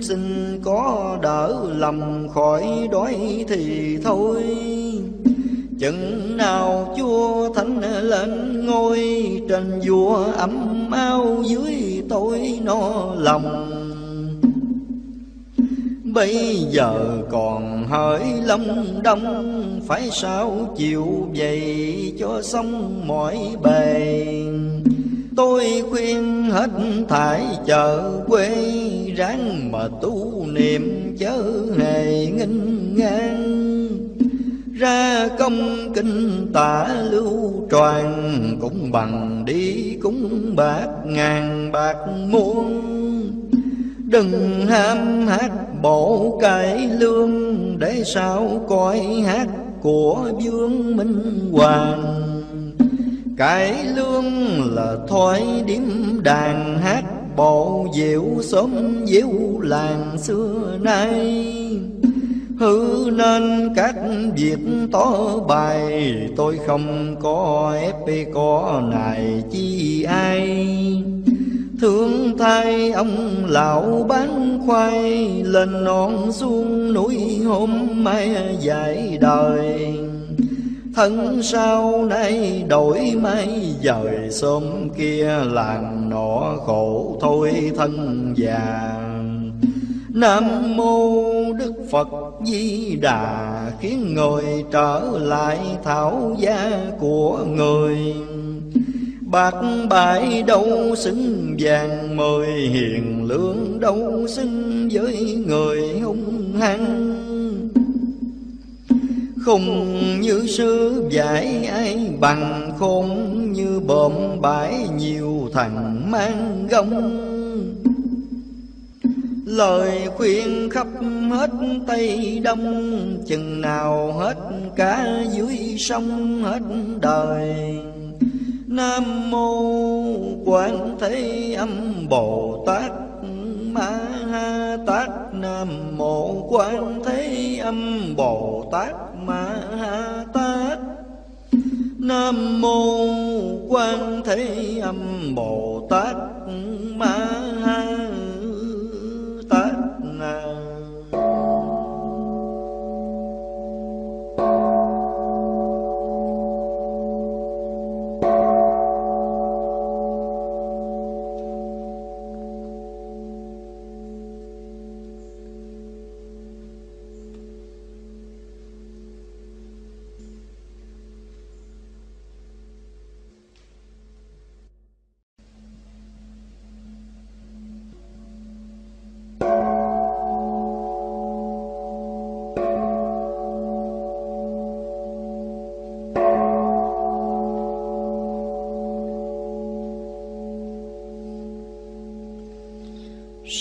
Xin có đỡ lầm khỏi đói thì thôi. Chừng nào chúa thánh lên ngôi Trên vua ấm ao dưới tôi no lòng. Bây giờ còn hỡi lâm đông, Phải sao chịu vậy cho xong mọi bề? Tôi khuyên hết thải chợ quê, Ráng mà tu niệm chớ hề nghinh ngang. Ra công kinh tả lưu tròn Cũng bằng đi cũng bạc ngàn bạc muôn. Đừng ham hát bộ cải lương, Để sao coi hát của vương minh hoàng cái lương là thoái điếm đàn hát bộ diệu xóm diệu làng xưa nay. Hư nên các việc tỏ bài, Tôi không có ép có này chi ai. Thương thay ông lão bán khoai, Lên non xuống núi hôm mai dài đời. Thân sau nay đổi mây dời sớm kia làng nọ khổ thôi thân già. Nam mô Đức Phật Di Đà, Khiến người trở lại thảo gia của người. Bạc bại đâu xứng vàng mời hiền lương đâu xứng với người hung hăng không như sư giải ai bằng khôn Như bộm bãi nhiều thằng mang gông. Lời khuyên khắp hết Tây Đông, Chừng nào hết cả dưới sông hết đời. Nam mô Quan Thế Âm Bồ Tát. Ma Ha Tát Nam mô Quan Thế Âm Bồ Tát Ma Ha Tát. Nam mô Quan Thế Âm Bồ Tát Ma Ha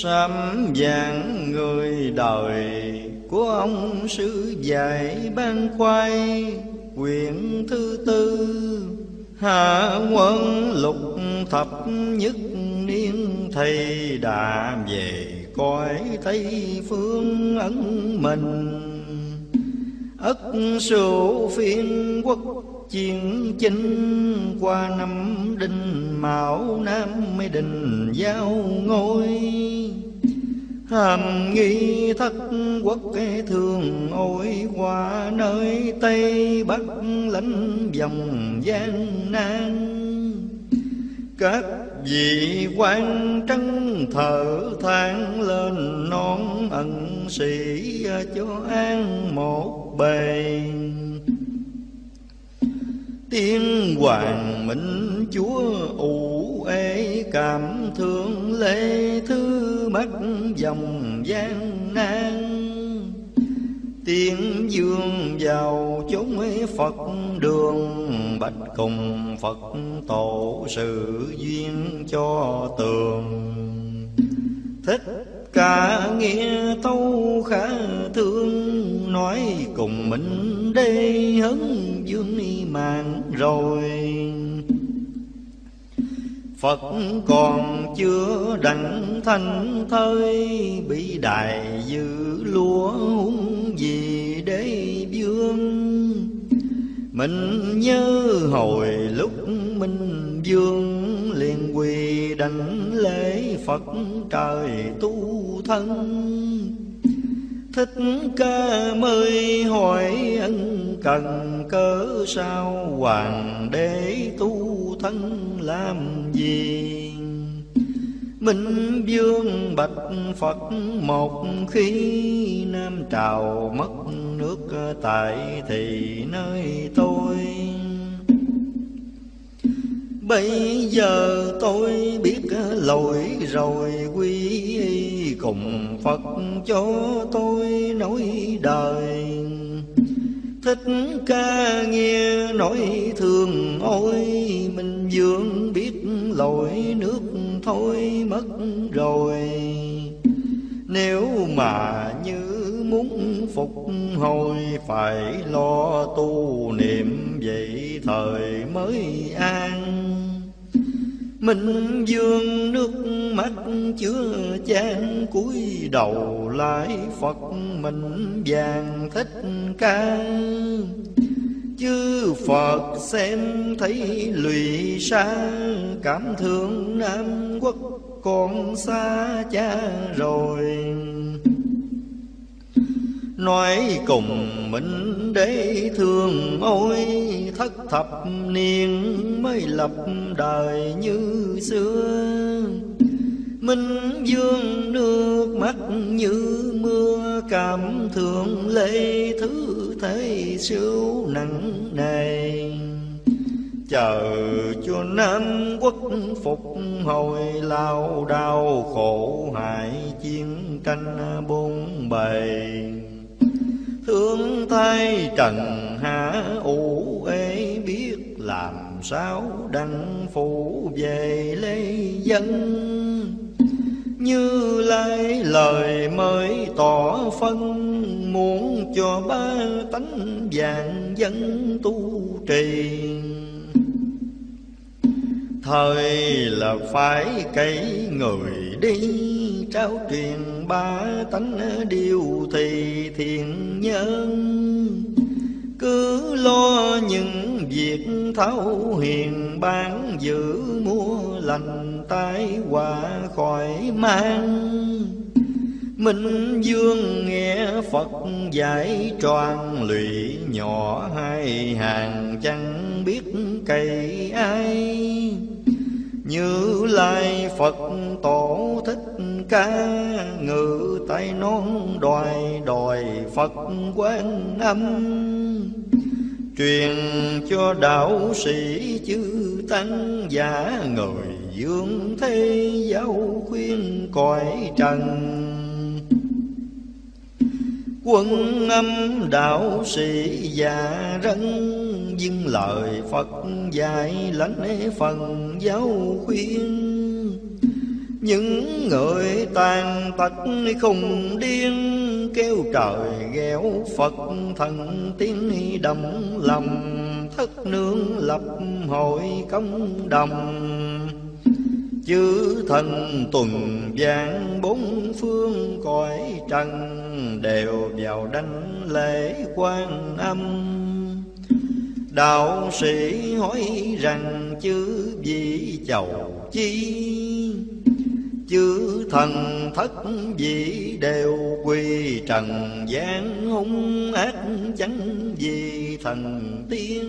sám giảng người đời của ông sư dạy ban khoai. Quyển thứ tư, hạ quân lục thập nhất niên thầy đã về cõi tây phương ấn mình. Ất sửu phiên quốc chiến chinh qua năm đinh, mão nam mới đình giao ngôi. Hàm nghi thất quốc thường ôi qua nơi tây bắc lãnh dòng gian nan. Các vị quan trấn thở than lên non ẩn sĩ cho an một bề tiên hoàng minh chúa ủ ê cảm thương lê thứ mắt dòng gian nan. Tiên dương vào chốn phật đường, bạch cùng phật tổ sự duyên cho tường. Thích cả nghĩa tâu khả thương nói cùng mình đây hấn dương mạng rồi. Phật còn chưa đặng thanh thơi Bị đại dư lúa hung gì để vương. Mình nhớ hồi lúc minh dương liền quỳ đảnh lễ Phật trời tu thân. Thích ca mới hỏi ân cần cớ sao Hoàng đế tu thân làm gì? Minh vương bạch Phật một khi Nam trào mất nước tại thì nơi tôi Bây giờ tôi biết lỗi rồi, quy cùng Phật cho tôi nói đời. Thích ca nghe nói thường ôi Mình dương biết lỗi nước thôi mất rồi. Nếu mà như muốn phục hồi, Phải lo tu niệm vậy thời mới an. Minh dương nước mắt chưa chan, cúi đầu lại Phật mình vàng thích ca. Chư Phật xem thấy lụy sang, Cảm thương Nam quốc còn xa cha rồi. Nói cùng mình để thương ôi, Thất thập niên mới lập đời như xưa. Minh dương nước mắt như mưa, Cảm thương lệ thứ thế siêu nặng nề. Chờ cho Nam quốc phục hồi lao đau khổ hại chiến tranh bốn bề. Thương thay trần hạ ủ ê biết làm sao đặng phụ về lấy dân. Như lai lời mới tỏ phân, Muốn cho ba tánh vàng dân tu trì. Thời là phải cấy người đi, trao truyền ba tánh điều thì thiện nhân cứ lo những việc thấu hiền bán giữ mua lành tai họa khỏi mang. Minh Dương nghe Phật giải tròn lụy nhỏ hai hàng chẳng biết cây ai. Như Lai Phật Tổ Thích Ca Ngự tay non đòi đòi Phật quan âm. Truyền cho đạo sĩ chư tăng giả người dương thế giáo khuyên cõi trần. Quân âm đạo sĩ già rân Dưng lời Phật dạy lãnh phần giáo khuyên những người tàn tật khùng điên kêu trời ghéo phật thần tiếng đầm lòng thất nương lập hội công đồng. Chư thần tuần gian bốn phương cõi trần đều vào đánh lễ quan âm. Đạo sĩ hỏi rằng chư vị chầu chi? Chư thần thất vị đều quy trần gian hung ác chẳng vì thần tiên.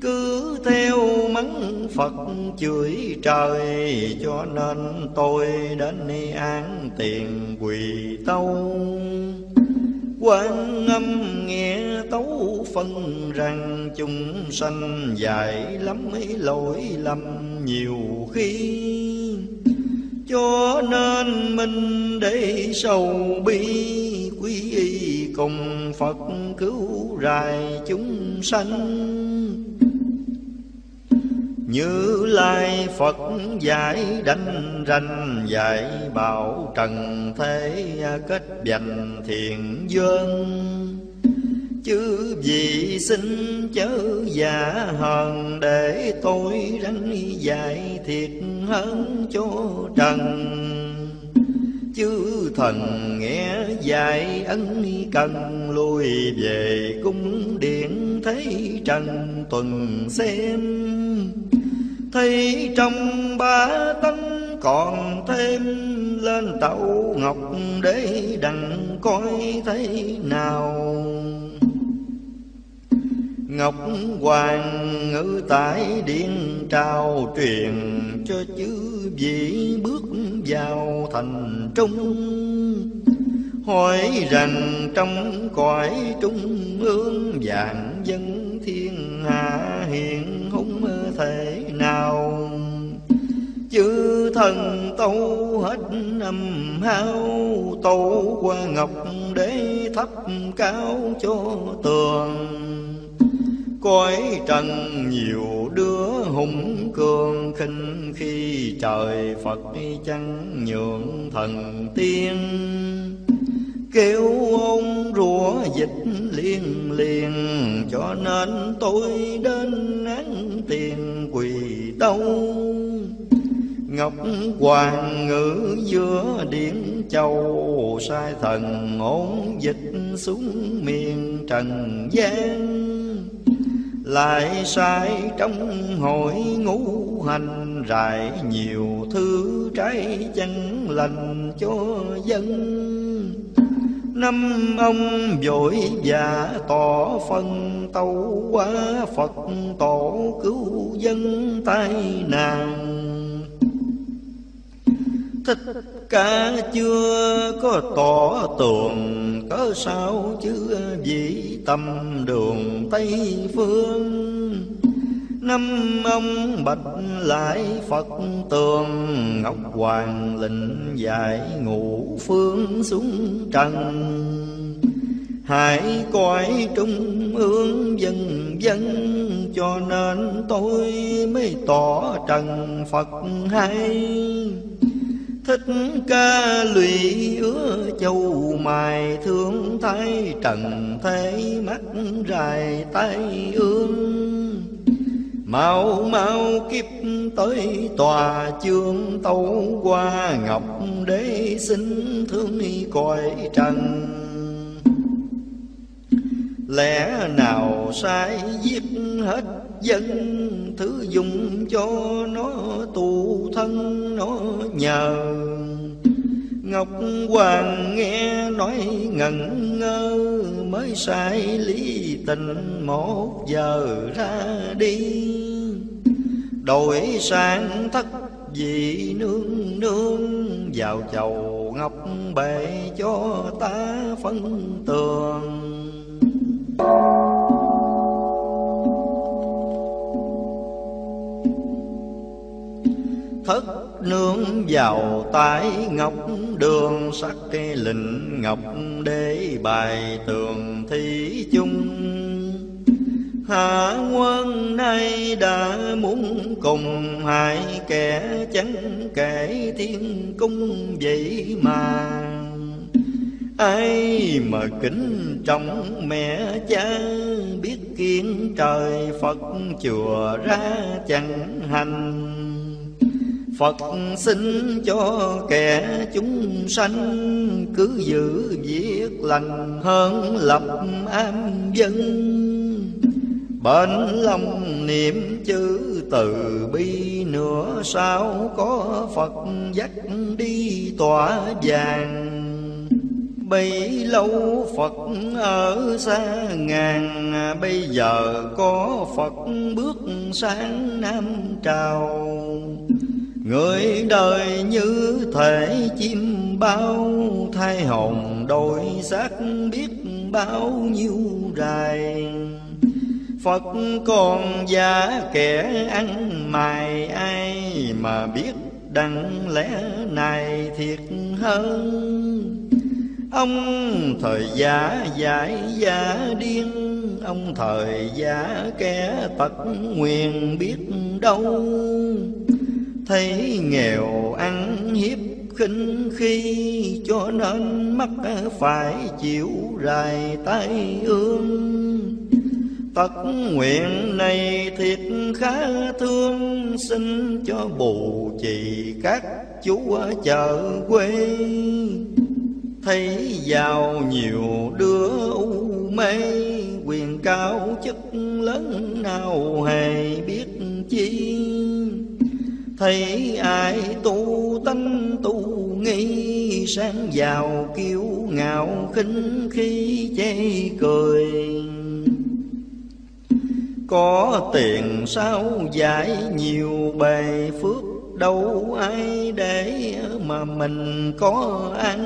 Cứ theo mắng Phật chửi trời, cho nên tôi đến án tiền quỳ tâu. Quan âm nghe tấu phân rằng chúng sanh dài lắm ấy lỗi lầm nhiều khi cho nên mình để sầu bi quý y cùng Phật cứu rài chúng sanh. Như lai phật giải đánh ranh dạy bảo trần thế, kết dành thiện duyên chư vị xin chớ giả hờn để tôi ranh dạy thiệt hơn cho trần. Chư thần nghe dạy ân cần lui về cung điện thấy trần tuần xem. Thấy trong ba tánh còn thêm lên tàu ngọc để đặng coi thấy nào. Ngọc Hoàng ngữ tải điện trao truyền cho chư vị bước vào thành trung. Hỏi rằng trong cõi trung ương vạn dân thiên hạ hiện hung thể nào. Chư thần tâu hết âm hao, tâu qua ngọc để thấp cao cho tường cõi trần, nhiều đứa hùng cường khinh khi trời phật chẳng nhượng thần tiên. Kêu ông rủa dịch liên liền, cho nên tôi đến án tiền quỳ đâu. Ngọc Hoàng ngữ giữa điện châu, Sai thần ổn dịch xuống miền trần gian. Lại sai trong hội ngũ hành, Rải nhiều thứ trái chân lành cho dân. Năm ông vội và tỏ phân, tâu quá Phật tổ cứu dân tai nạn. Thích ca chưa có tỏ tường, Có sao chứ vị tâm đường Tây Phương. Năm ông bạch lại Phật tường, Ngọc Hoàng lệnh dạy ngũ phương xuống trần. Hãy coi trung ương dân dân, Cho nên tôi mới tỏ trần Phật hay. Thích ca lụy ứa châu mài Thương thái trần thế mắt dài tay ương. Mau mau kiếp tới tòa chương tấu qua ngọc Để xin thương cõi trần. Lẽ nào sai giết hết dân Thứ dùng cho nó tù thân, nó nhờ. Ngọc Hoàng nghe nói ngẩn ngơ, Mới sai lý tình một giờ ra đi. Đổi sang thất vị nương nương, Vào chầu ngọc bệ cho ta phân tường. Thất nương vào tay ngọc. Đường sắc cây lình ngọc đế bài tường thi chung. Hạ quân nay đã muốn cùng hai kẻ chẳng kể thiên cung vậy mà Ai mà kính trọng mẹ cha, Biết kiến trời Phật chùa ra chẳng hành. Phật xin cho kẻ chúng sanh Cứ giữ việc lành hơn lập am dân. Bên lòng niệm chữ từ bi nữa sao có Phật dắt đi tỏa vàng? Bấy lâu Phật ở xa ngàn, Bây giờ có Phật bước sang Nam Trào. Người đời như thể chim bao thay hồn đôi xác biết bao nhiêu rài Phật còn giả kẻ ăn mài, ai Mà biết đặng lẽ này thiệt hơn. Ông thời giả giải giả điên, Ông thời giả kẻ tật nguyền biết đâu. Thấy nghèo ăn hiếp khinh khi Cho nên mắt phải chịu rài tay ương. Tật nguyện này thiệt khá thương, Xin cho bù trì các chú ở chợ quê. Thấy giàu nhiều đứa u mê, Quyền cao chức lớn nào hề biết chi. Thấy ai tu tánh tu nghi, Sáng giàu kiêu ngạo khinh khi chê cười. Có tiền sao giải nhiều bề phước, Đâu ai để mà mình có ăn.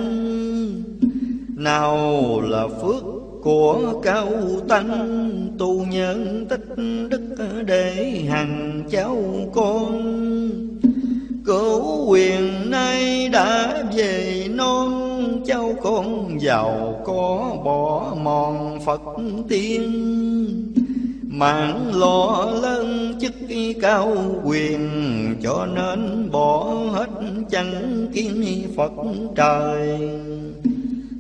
Nào là phước của cao tăng, tu nhân tích đức để hằng cháu con. Cửu quyền nay đã về non, cháu con giàu có bỏ mòn phật tiên. Mạng lo lớn chức cao quyền, cho nên bỏ hết chẳng kiến phật trời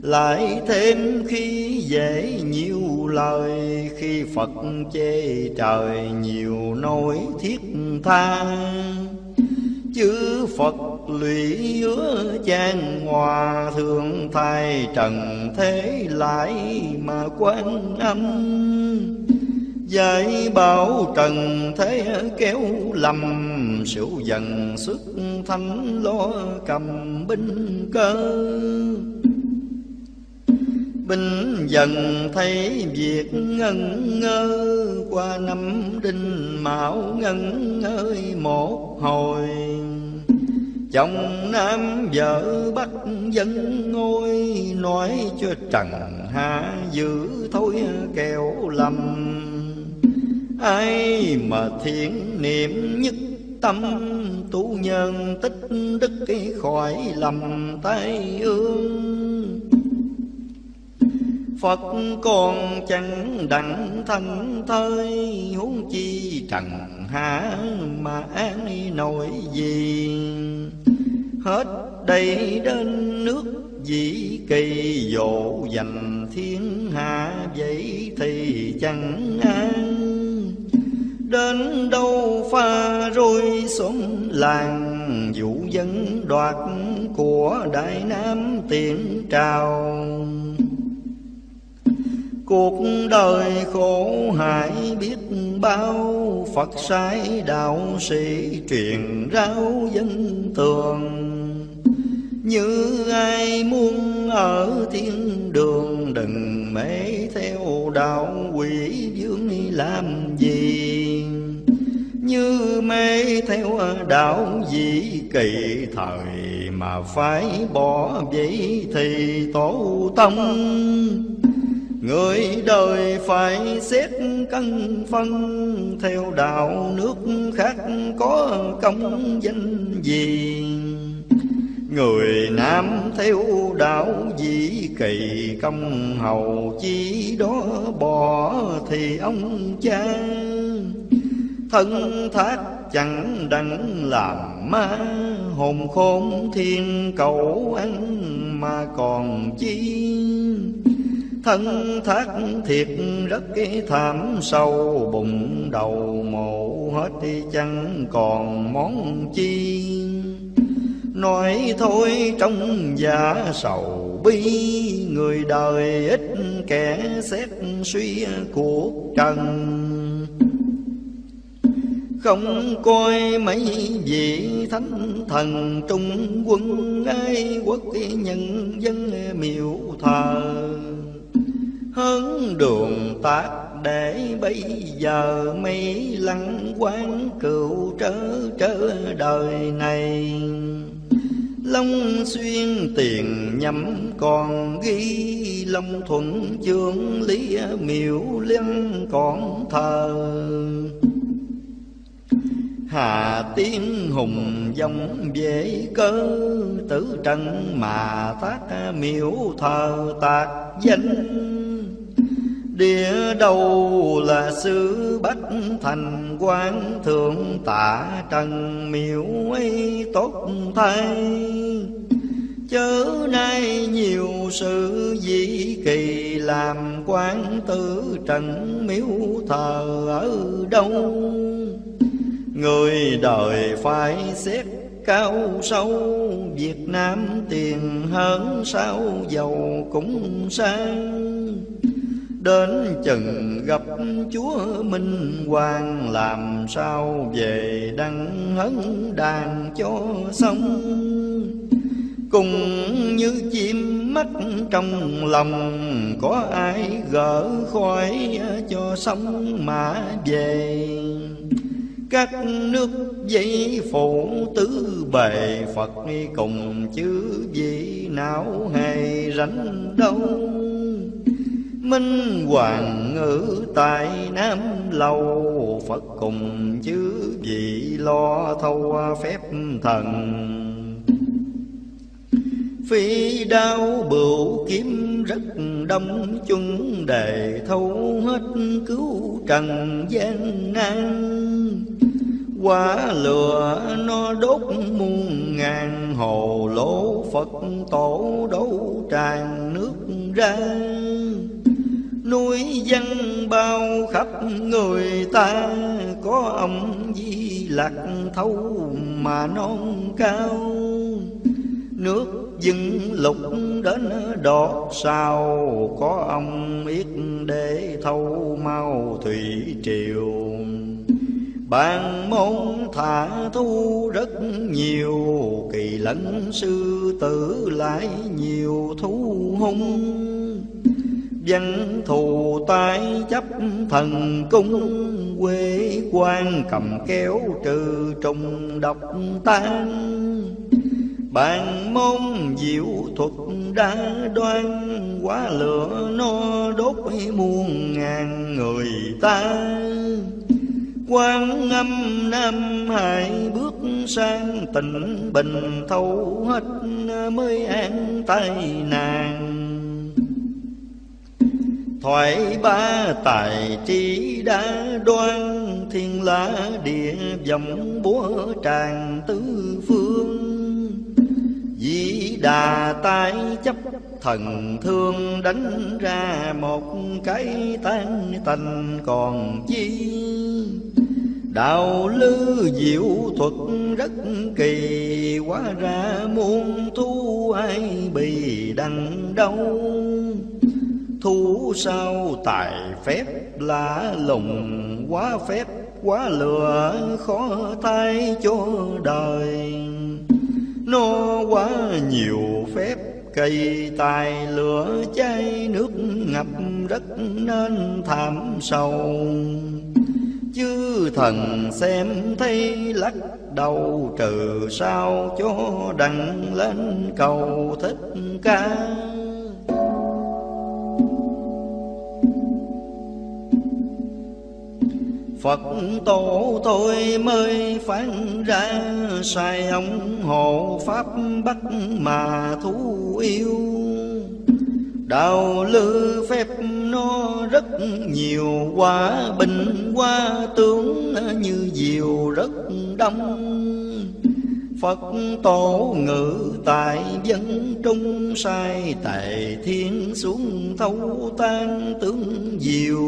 lại thêm khi dễ nhiều lời, khi phật chê trời nhiều nỗi thiết tha chư phật lụy hứa chan hòa thượng thay trần thế lại mà quan âm dạy bảo trần thế kéo lầm, sửu dần xuất thánh lo cầm binh cơ. Binh dần thấy việc ngân ngơ. Qua năm đinh mão ngân ơi một hồi. Chồng nam vợ bắt dân ngôi, Nói cho trần hạ giữ thôi kẹo lầm. Ai mà thiện niệm nhất tâm, tu nhân tích đức khỏi lầm tay ương. Phật còn chẳng đặng thân thơi, huống chi trần hạ mà an nổi gì Hết đây đến nước dĩ kỳ, dỗ dành thiên hạ vậy thì chẳng an. Đến đâu pha rồi xóm làng, vũ dân đoạt của Đại Nam tiền trào. Cuộc đời khổ hại biết bao. Phật sai đạo sĩ truyền rao dân tường. Như ai muốn ở thiên đường, Đừng mê theo đạo quỷ dương làm gì. Như mê theo đạo dĩ kỳ, thời Mà phải bỏ vậy thì tổ tâm Người đời phải xét cân phân, Theo đạo nước khác có công danh gì? Người nam theo đạo dĩ kỳ, công hầu chi đó bỏ thì ông cha. Thân thác chẳng đặng làm ma, Hồn khôn thiên cầu ăn mà còn chi? Thân thác thiệt rất cái thảm sâu, Bụng đầu mộ hết đi chẳng còn món chi. Nói thôi trong giả sầu bi, Người đời ít kẻ xét suy cuộc trần. Không coi mấy vị thánh thần trung quân ai quốc nhân dân miệu thờ hơn đường tác để bây giờ mi lăng quán cựu trở trở đời này. Long xuyên tiền nhắm còn ghi Long thuận chương lý miệu liên còn thờ. Hà tiên hùng dòng về cơ Tử trần mà tác miếu thờ tạc danh. Địa đầu là xứ bách thành quan thượng tạ trần miếu ấy tốt thay. Chớ nay nhiều sự dị kỳ làm quan tử trần miếu thờ ở đâu? Người đời phải xét cao sâu, Việt Nam tiền hơn sao giàu cũng sang. Đến chừng gặp Chúa Minh Hoàng Làm sao về đăng hấn đàn cho xong Cùng như chim mắt trong lòng, Có ai gỡ khỏi cho xong mà về? Các nước dây phụ tứ bề, Phật cùng chứ vị não hề rảnh đâu. Minh hoàng ngữ tại Nam lâu, Phật cùng chứ vị lo thâu phép thần. Phi đao bửu kiếm rất đông chung đề thâu hết cứu trần gian nan. Quả lửa nó đốt muôn ngàn hồ lỗ, Phật tổ đấu tràn nước ra. Núi dân bao khắp người ta Có ông Di Lặc thâu mà non cao. Nước dưng lục đến đọt sao, Có ông yết để thâu mau thủy triều. Bàn môn thả thu rất nhiều, Kỳ lẫn sư tử lại nhiều thú hung. Văn thù tai chấp, thần cung Quê quan cầm kéo trừ trùng độc tan Bàn môn diệu thuật đa đoan Quá lửa no đốt muôn ngàn người ta. Quan âm nam hải bước sang, tình bình thâu hết, mới an tai nàng thoại ba tài trí đã đoan, thiên la địa vọng búa tràng tứ phương. Dĩ đà tai chấp thần thương đánh ra một cái tan tành còn chi. Đạo lư diệu thuật rất kỳ Quá ra muôn thu ai bị đằng đâu Thu sao tài phép lạ lùng, Quá phép, quá lừa, khó thay cho đời. Nó quá nhiều phép, cây tài lửa cháy nước ngập đất nên thảm sầu. Chư thần xem thấy lắc đầu trừ sao cho đặng lên cầu thích ca. Phật tổ tôi mới phán ra, sai ông hộ pháp bắt mà thú yêu Đạo lư phép nó rất nhiều Qua bình qua tướng như diều rất đông Phật tổ ngự tại dân trung, sai Tài thiên xuống thấu tan tướng diều.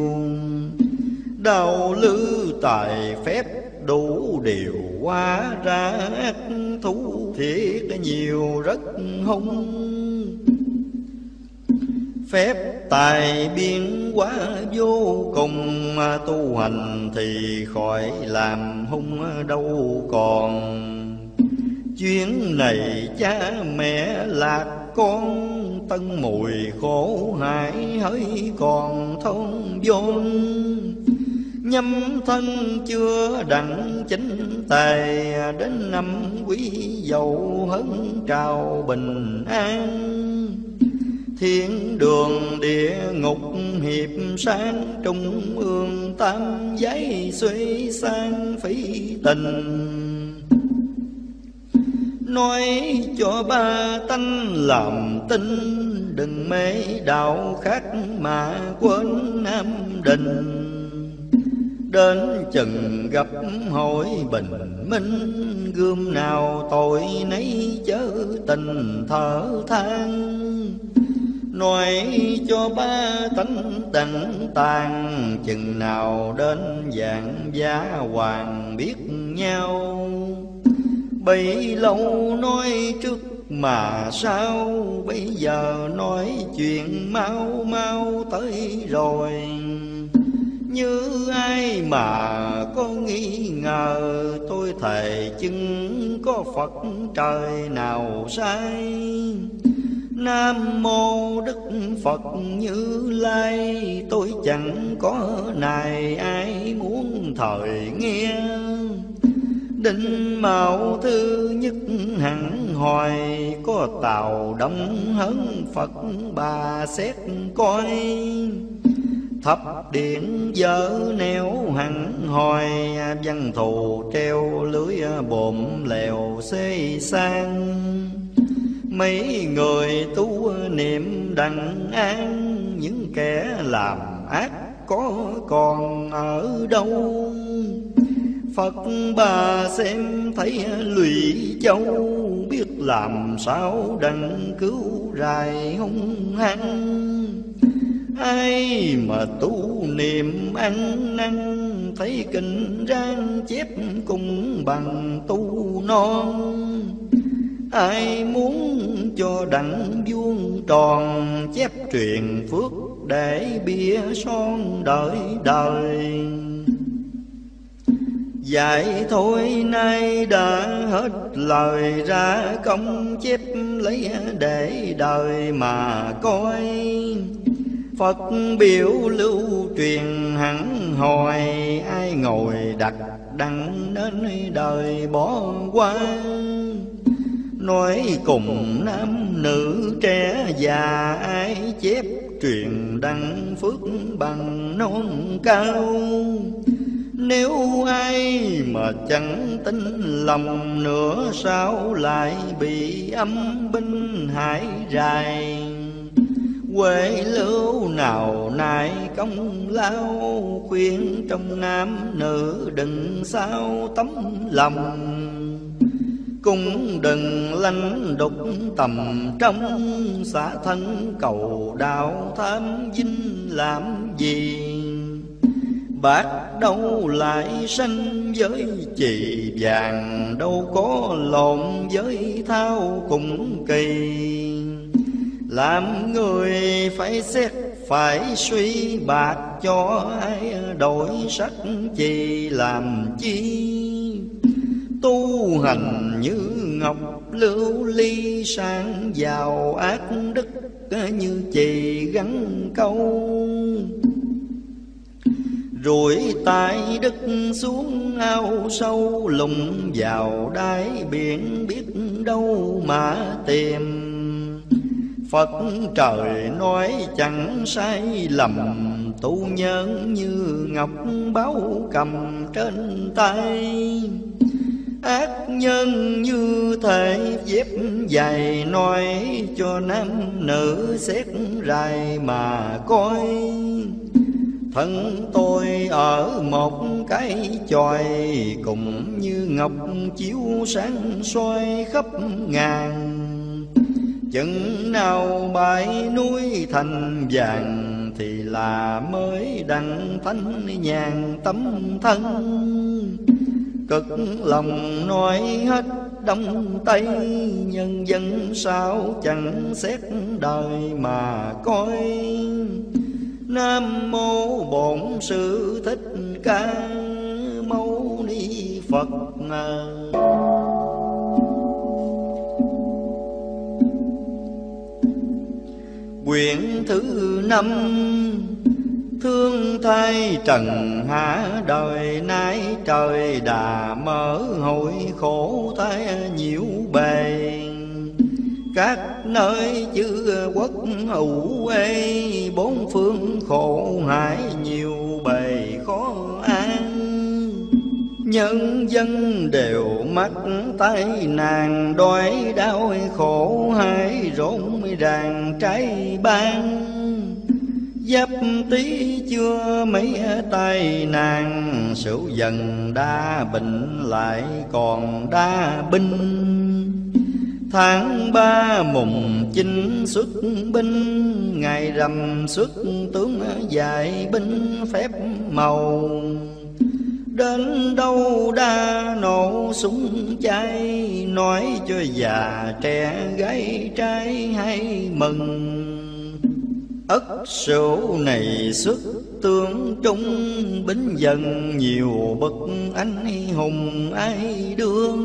Đạo lư tài phép, đủ điều hóa ra ác thú thiệt nhiều rất hung. Phép tài biến hóa vô cùng Tu hành thì khỏi làm hung đâu còn. Chuyến này cha mẹ lạc con, Tân mùi khổ hại hỡi còn thông vốn Nhâm thân chưa đặng chính tài Đến năm quý dậu hấn trào bình an. Thiên đường địa ngục hiệp sáng, Trung ương tam giấy suy sang phí tình. Nói cho ba tánh làm tin, Đừng mê đạo khác mà quên nam đình. Đến chừng gặp hội bình minh, Gươm nào tội nấy chớ tình thở than. Nói cho ba tánh tình tàn, Chừng nào đến dạng giá hoàng biết nhau. Bấy lâu nói trước mà sao, Bây giờ nói chuyện mau mau tới rồi. Như ai mà có nghi ngờ. Tôi thề chứng có Phật trời nào sai. Nam mô Đức Phật Như Lai. Tôi chẳng có này ai muốn thời nghe. Định mạo thư nhất hẳn hoài, Có tàu đông hấn Phật bà xét coi. Thập điện dở neo hẳn hoài. Văn thù treo lưới bồm lèo xê sang. Mấy người tu niệm đặng an, Những kẻ làm ác có còn ở đâu? Phật bà xem thấy lụy châu, Biết làm sao đặng cứu rài hung hăng. Ai mà tu niệm ăn năn, Thấy kinh rang chép cùng bằng tu non. Ai muốn cho đặng vuông tròn, Chép truyền phước để bia son đợi đời. Dạy thôi nay đã hết lời ra công chép lấy để đời mà coi. Phật biểu lưu truyền hẳn hồi, Ai ngồi đặt đặng đến đời bỏ qua. Nói cùng nam nữ trẻ già, Ai chép truyền đăng phước bằng non cao. Nếu ai mà chẳng tin lòng nữa, Sao lại bị âm binh hải dài Quê lưu nào nại công lao, Khuyên trong nam nữ đừng sao tấm lòng. Cũng đừng lanh đục tầm trong xã thân cầu đạo tham dinh làm gì. Bạc đâu lại sanh với chị vàng, Đâu có lộn với thao cùng kỳ. Làm người phải xét, phải suy bạc cho ai, đổi sắc chi làm chi. Tu hành như ngọc lưu ly sang giàu ác đức, như chì gắn câu. Rồi tay đất xuống ao sâu, lùng vào đáy biển biết đâu mà tìm. Phật trời nói chẳng sai lầm, tu nhân như ngọc báu cầm trên tay. Ác nhân như thể dép dài nói cho nam nữ xét rài mà coi. Thân tôi ở một cái chòi cũng như ngọc chiếu sáng soi khắp ngàn chừng nào bãi núi thành vàng thì là mới đặng thánh nhàn tấm thân. Cực lòng nói hết đông tây, nhân dân sao chẳng xét đời mà coi. Nam mô bổn sư thích ca, mâu ni phật quyển thứ năm, Thương thay trần hạ đời, nay trời đà mở hội khổ thay nhiễu bề các nơi chư quốc hữu ê bốn phương khổ hại nhiều bề nhân dân đều mắc tai nạn đói đau khổ hay rộn ràng trái ban. Giáp tí chưa mấy tai nạn Sửu dần đa bệnh lại còn đa binh. Tháng ba mùng chinh xuất binh, Ngày rằm xuất tướng dạy binh phép màu. Đến đâu đa nổ súng cháy Nói cho già trẻ gái trai hay mừng. Ất sửu này xuất tướng trung, Bính dần nhiều bậc anh hùng ai đương.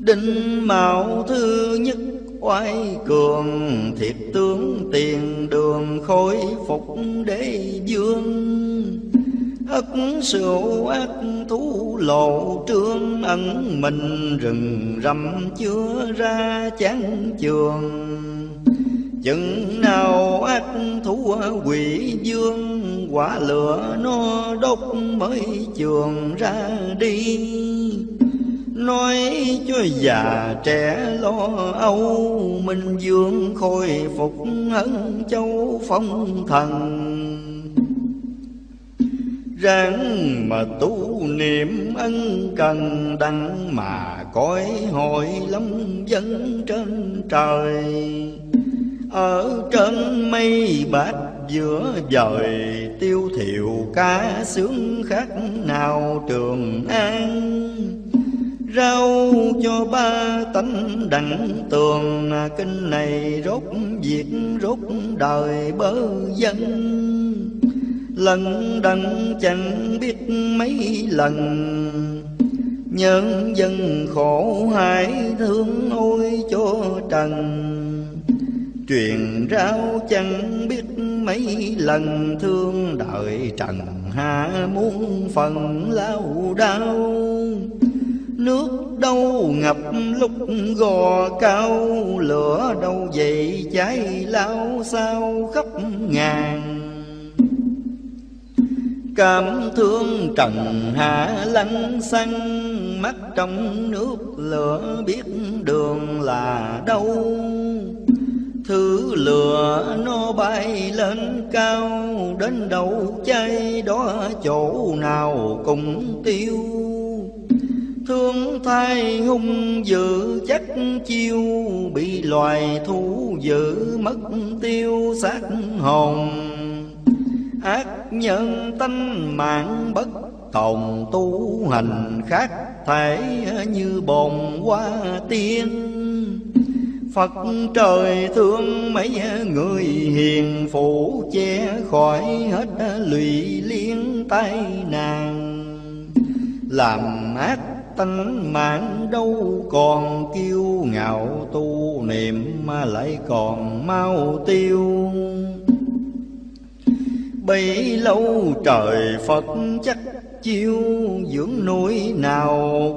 Đinh mạo thư nhất oai cường Thiệt tướng tiền đường khôi phục đế dương ất sửu ác thú lộ trương ẩn mình rừng rậm chưa ra chán trường. Chừng nào ác thú quỷ dương quả lửa nó đốt mới trường ra đi. Nói cho già trẻ lo âu, minh dương khôi phục hân châu phong thần ráng mà tu niệm ân cần đặng mà cõi hội lắm dân trên trời. Ở trên mây bát giữa dời tiêu thiệu ca sướng khác nào trường an. Rau cho ba tánh đặng tường, kinh này rốt việc rốt đời bơ dân lần đặng chẳng biết mấy lần. Nhân dân khổ hại thương ôi cho trần. Truyền rao chẳng biết mấy lần, thương đợi trần hạ muôn phần lao đau nước đâu ngập lúc gò cao, lửa đâu dậy cháy lao sao khắp ngàn. Cảm thương trần hạ lăng xăng Mắt trong nước lửa biết đường là đâu. Thứ lửa nó bay lên cao, Đến đâu cháy đó chỗ nào cũng tiêu. Thương thay hung dữ chắc chiêu, Bị loài thú dữ mất tiêu xác hồn ác nhân tánh mạng bất tồn tu hành khác thể như bồn hoa tiên. Phật trời thương mấy người hiền phụ che khỏi hết lụy liên tai nạn. Làm ác tánh mạng đâu còn kiêu ngạo, tu niệm mà lại còn mau tiêu bấy lâu trời Phật chắc chiêu dưỡng núi nào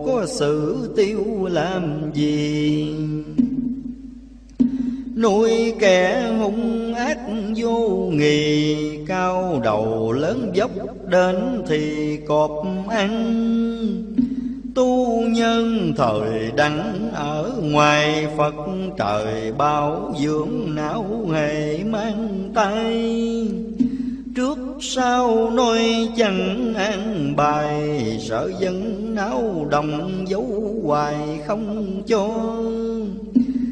có sự tiêu làm gì? Nuôi kẻ hung ác vô nghì cao đầu lớn dốc đến thì cọp ăn. Tu nhân thời đắng ở ngoài phật trời bao dưỡng não hề mang tay trước sau nói chẳng an bài, sợ dân náo đồng dấu hoài không cho.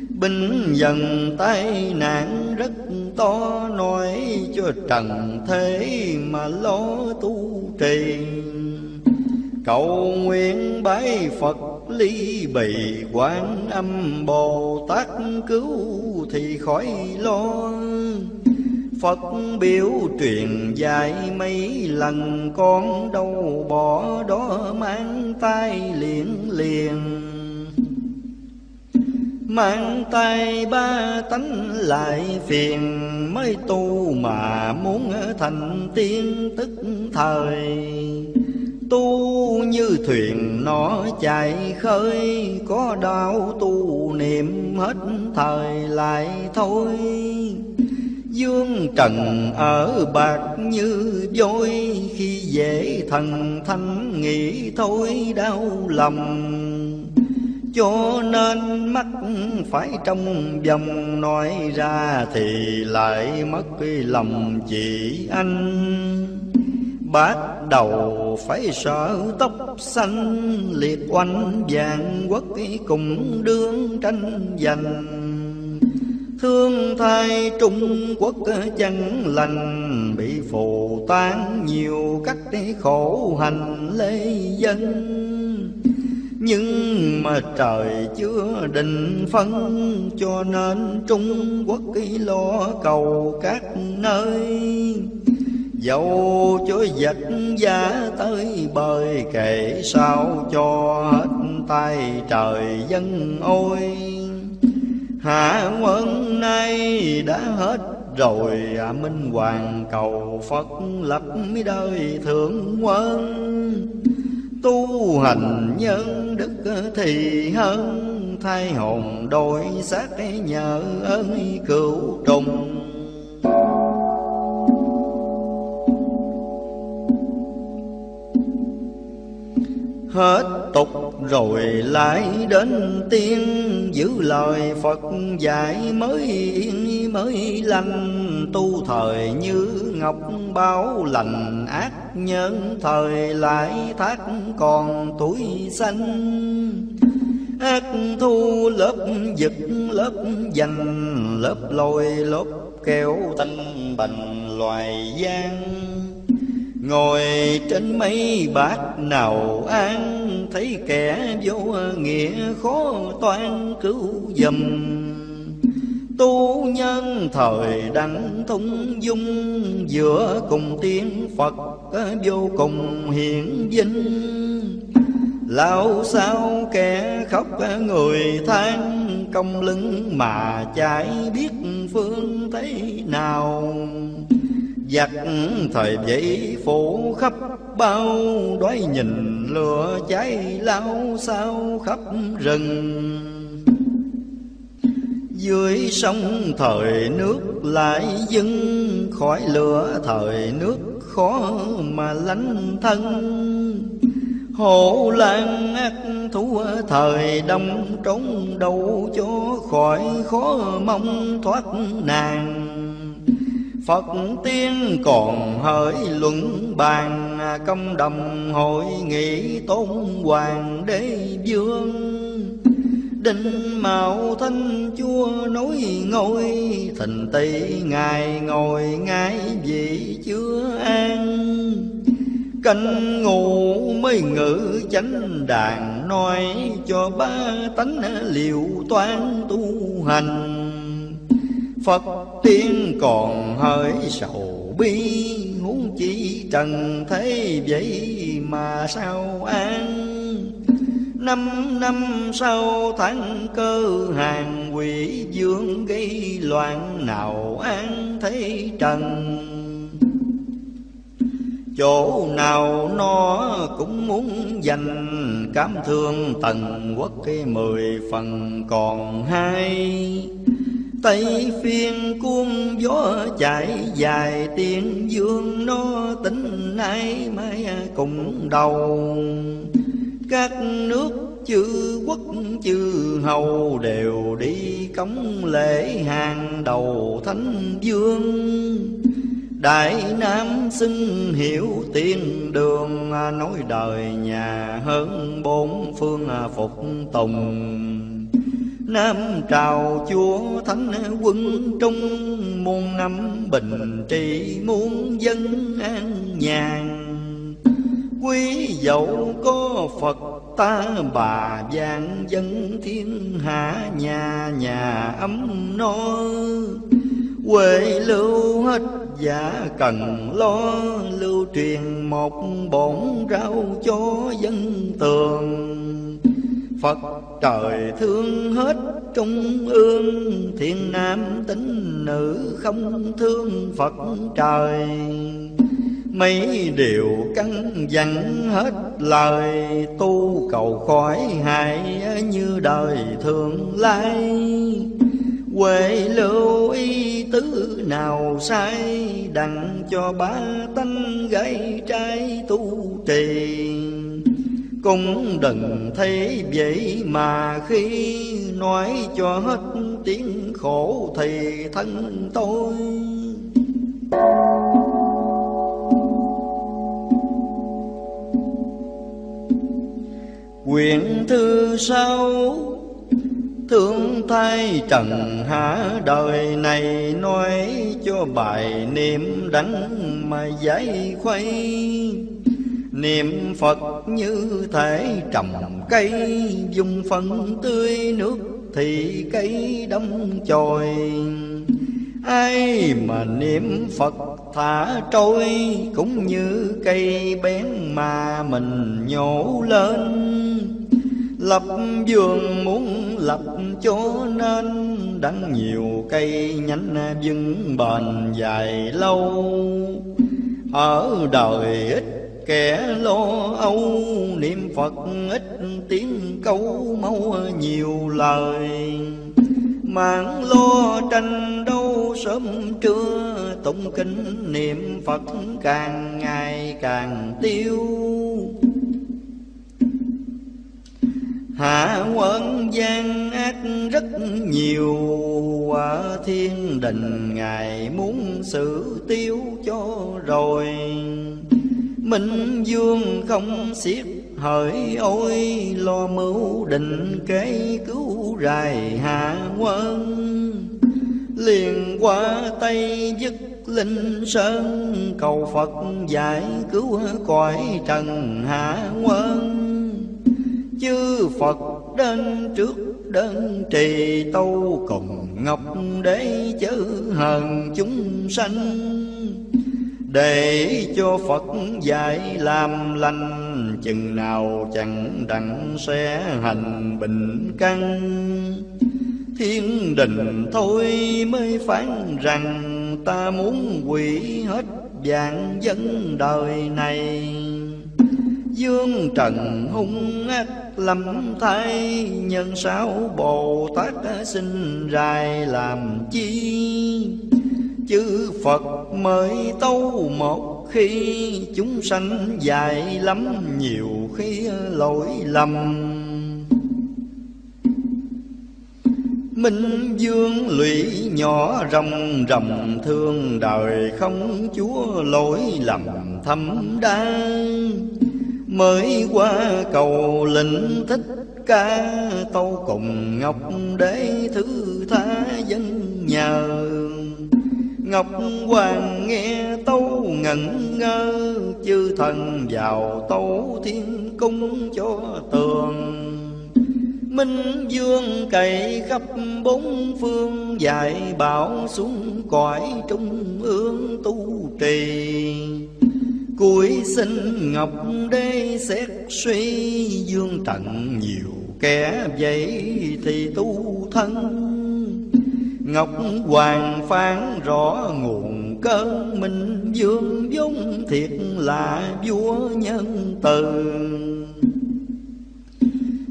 Binh dần tai nạn rất to, nói cho trần thế mà lo tu trì. Cầu nguyện bái phật ly bì quan âm bồ tát cứu thì khỏi lo. Phật biểu truyền dạy mấy lần, con đâu bỏ đó mang tay liền liền. Mang tay ba tánh lại phiền, Mới tu mà muốn thành tiên tức thời. Tu như thuyền, nó chạy khơi, Có đau tu niệm hết thời lại thôi. Dương trần ở bạc như, dối Khi dễ thần thanh nghĩ thôi đau lòng. Cho nên mắt phải trong vòng nói ra thì lại mất cái lòng chị anh. Bắt đầu phải sợ tóc xanh, liệt oanh vàng quốc cùng đương tranh giành. Thương thay Trung Quốc chân lành, Bị phù tan nhiều cách khổ hành lê dân. Nhưng mà trời chưa định phân cho nên Trung Quốc lo cầu các nơi. Dẫu cho giặc giá tới bơi kể sao cho hết tay trời dân ôi. Hạ quân nay đã hết rồi à, Minh Hoàng cầu Phật lập đời thượng quân. Tu hành nhân đức thì hơn Thay hồn đổi xác nhờ ơn cửu trùng. Hết tục rồi lại đến tiên Giữ lời Phật dạy mới yên, mới lành. Tu thời như ngọc báo lành, ác nhân Thời lại thác còn tuổi xanh. Ác thu lớp giật, lớp dành Lớp lôi, lớp kéo thanh bành loài gian. Ngồi trên mấy bát nào an Thấy kẻ vô nghĩa khó toan cứu dầm Tu nhân thời đặng thông dung, Giữa cùng tiếng Phật vô cùng hiển vinh. Lão sao kẻ khóc người than Công lưng mà chạy biết phương thế nào. Giặc thời vậy phủ khắp, bao Đói nhìn lửa cháy lao sao khắp rừng. Dưới sông thời nước lại dưng Khỏi lửa thời nước khó mà lánh thân. Hộ lan ác thú thời đông trốn đâu cho khỏi khó mong thoát nàng. Phật tiên còn hỡi luận bàn, Công đồng hội nghị tôn hoàng đế vương. Đinh mạo thanh chua núi ngôi Thình tỷ ngài ngồi ngay vị chưa an. Canh ngủ mới ngữ chánh đàn, Nói cho ba tánh liệu toán tu hành. Phật tiên còn hơi sầu bi, Huống chi trần thế vậy mà sao an? Năm năm sau tháng cơ hàng quỷ dương gây loạn nào an thế trần? Chỗ nào nó cũng muốn dành Cám thương tần quốc cái mười phần còn hai. Tây phiên cuốn gió chạy dài tiên dương nó tính nay mai cùng đầu. Các nước chư quốc, chư hầu đều đi cống lễ hàng đầu thánh vương. Đại Nam xưng hiểu tiên đường, Nói đời nhà hơn bốn phương phục tùng. Nam trào chúa thánh quân trung Muôn năm, bình trị muôn dân an nhàn. Quý dẫu có Phật ta, bà vạn dân thiên hạ, Nhà nhà ấm no. Quê lưu hết giả cần lo, Lưu truyền một bổn rau cho dân tường. Phật trời thương hết trung ương Thiên nam tính nữ không thương Phật trời. Mấy điều căn dặn hết lời, Tu cầu khỏi hại như đời thường lai. Huệ lưu ý tứ nào sai, Đặng cho ba tánh gây trai tu trì cũng đừng thấy vậy mà khi nói cho hết tiếng khổ thì thân tôi. Quyển thư sau, Thương thay trần hạ đời này Nói cho bài niệm đắng mà giải khuây. Niệm Phật như thể trầm cây, Dùng phân tươi nước thì cây đâm chồi. Ai mà niệm Phật thả trôi, Cũng như cây bén mà mình nhổ lên. Lập vườn muốn lập chỗ nên Đắng nhiều cây nhánh vững bền dài lâu. Ở đời ít Kẻ lo âu, niệm Phật ít tiếng câu, mau nhiều lời. Mạng lo tranh đâu sớm trưa Tụng kinh, niệm Phật càng ngày càng tiêu. Hạ quân gian ác rất nhiều, quả thiên đình Ngài muốn xử tiêu cho rồi. Minh dương không xiết, hỡi ôi, Lo mưu định kế cứu rài hạ quân. Liền qua Tây dứt linh sơn, Cầu Phật giải cứu cõi trần hạ quân. Chư Phật đến trước đơn trì tâu cùng ngọc để chớ hờn chúng sanh để cho Phật dạy làm lành, Chừng nào chẳng đặng sẽ hành bình căn. Thiên đình thôi mới phán rằng Ta muốn quỷ hết vạn dân đời này. Dương trần hung ác lắm thay Nhân sao Bồ Tát sinh rài làm chi? Chư Phật mới tâu một khi chúng sanh dài lắm nhiều khi lỗi lầm. Minh dương lụy nhỏ rồng rầm thương đời không chúa lỗi lầm thâm đa Mới qua cầu lĩnh thích ca, tâu cùng ngọc để thứ tha dân nhờ. Ngọc Hoàng nghe tấu ngẩn ngơ, Chư thần vào tấu thiên cung cho tường. Minh dương cày khắp bốn phương, Dạy bảo xuống cõi trung ương tu trì. Cuối sinh ngọc đế xét suy, Dương tận nhiều kẻ vậy thì tu thân. Ngọc Hoàng phán rõ nguồn cơn Minh dương vốn thiệt là vua nhân từ.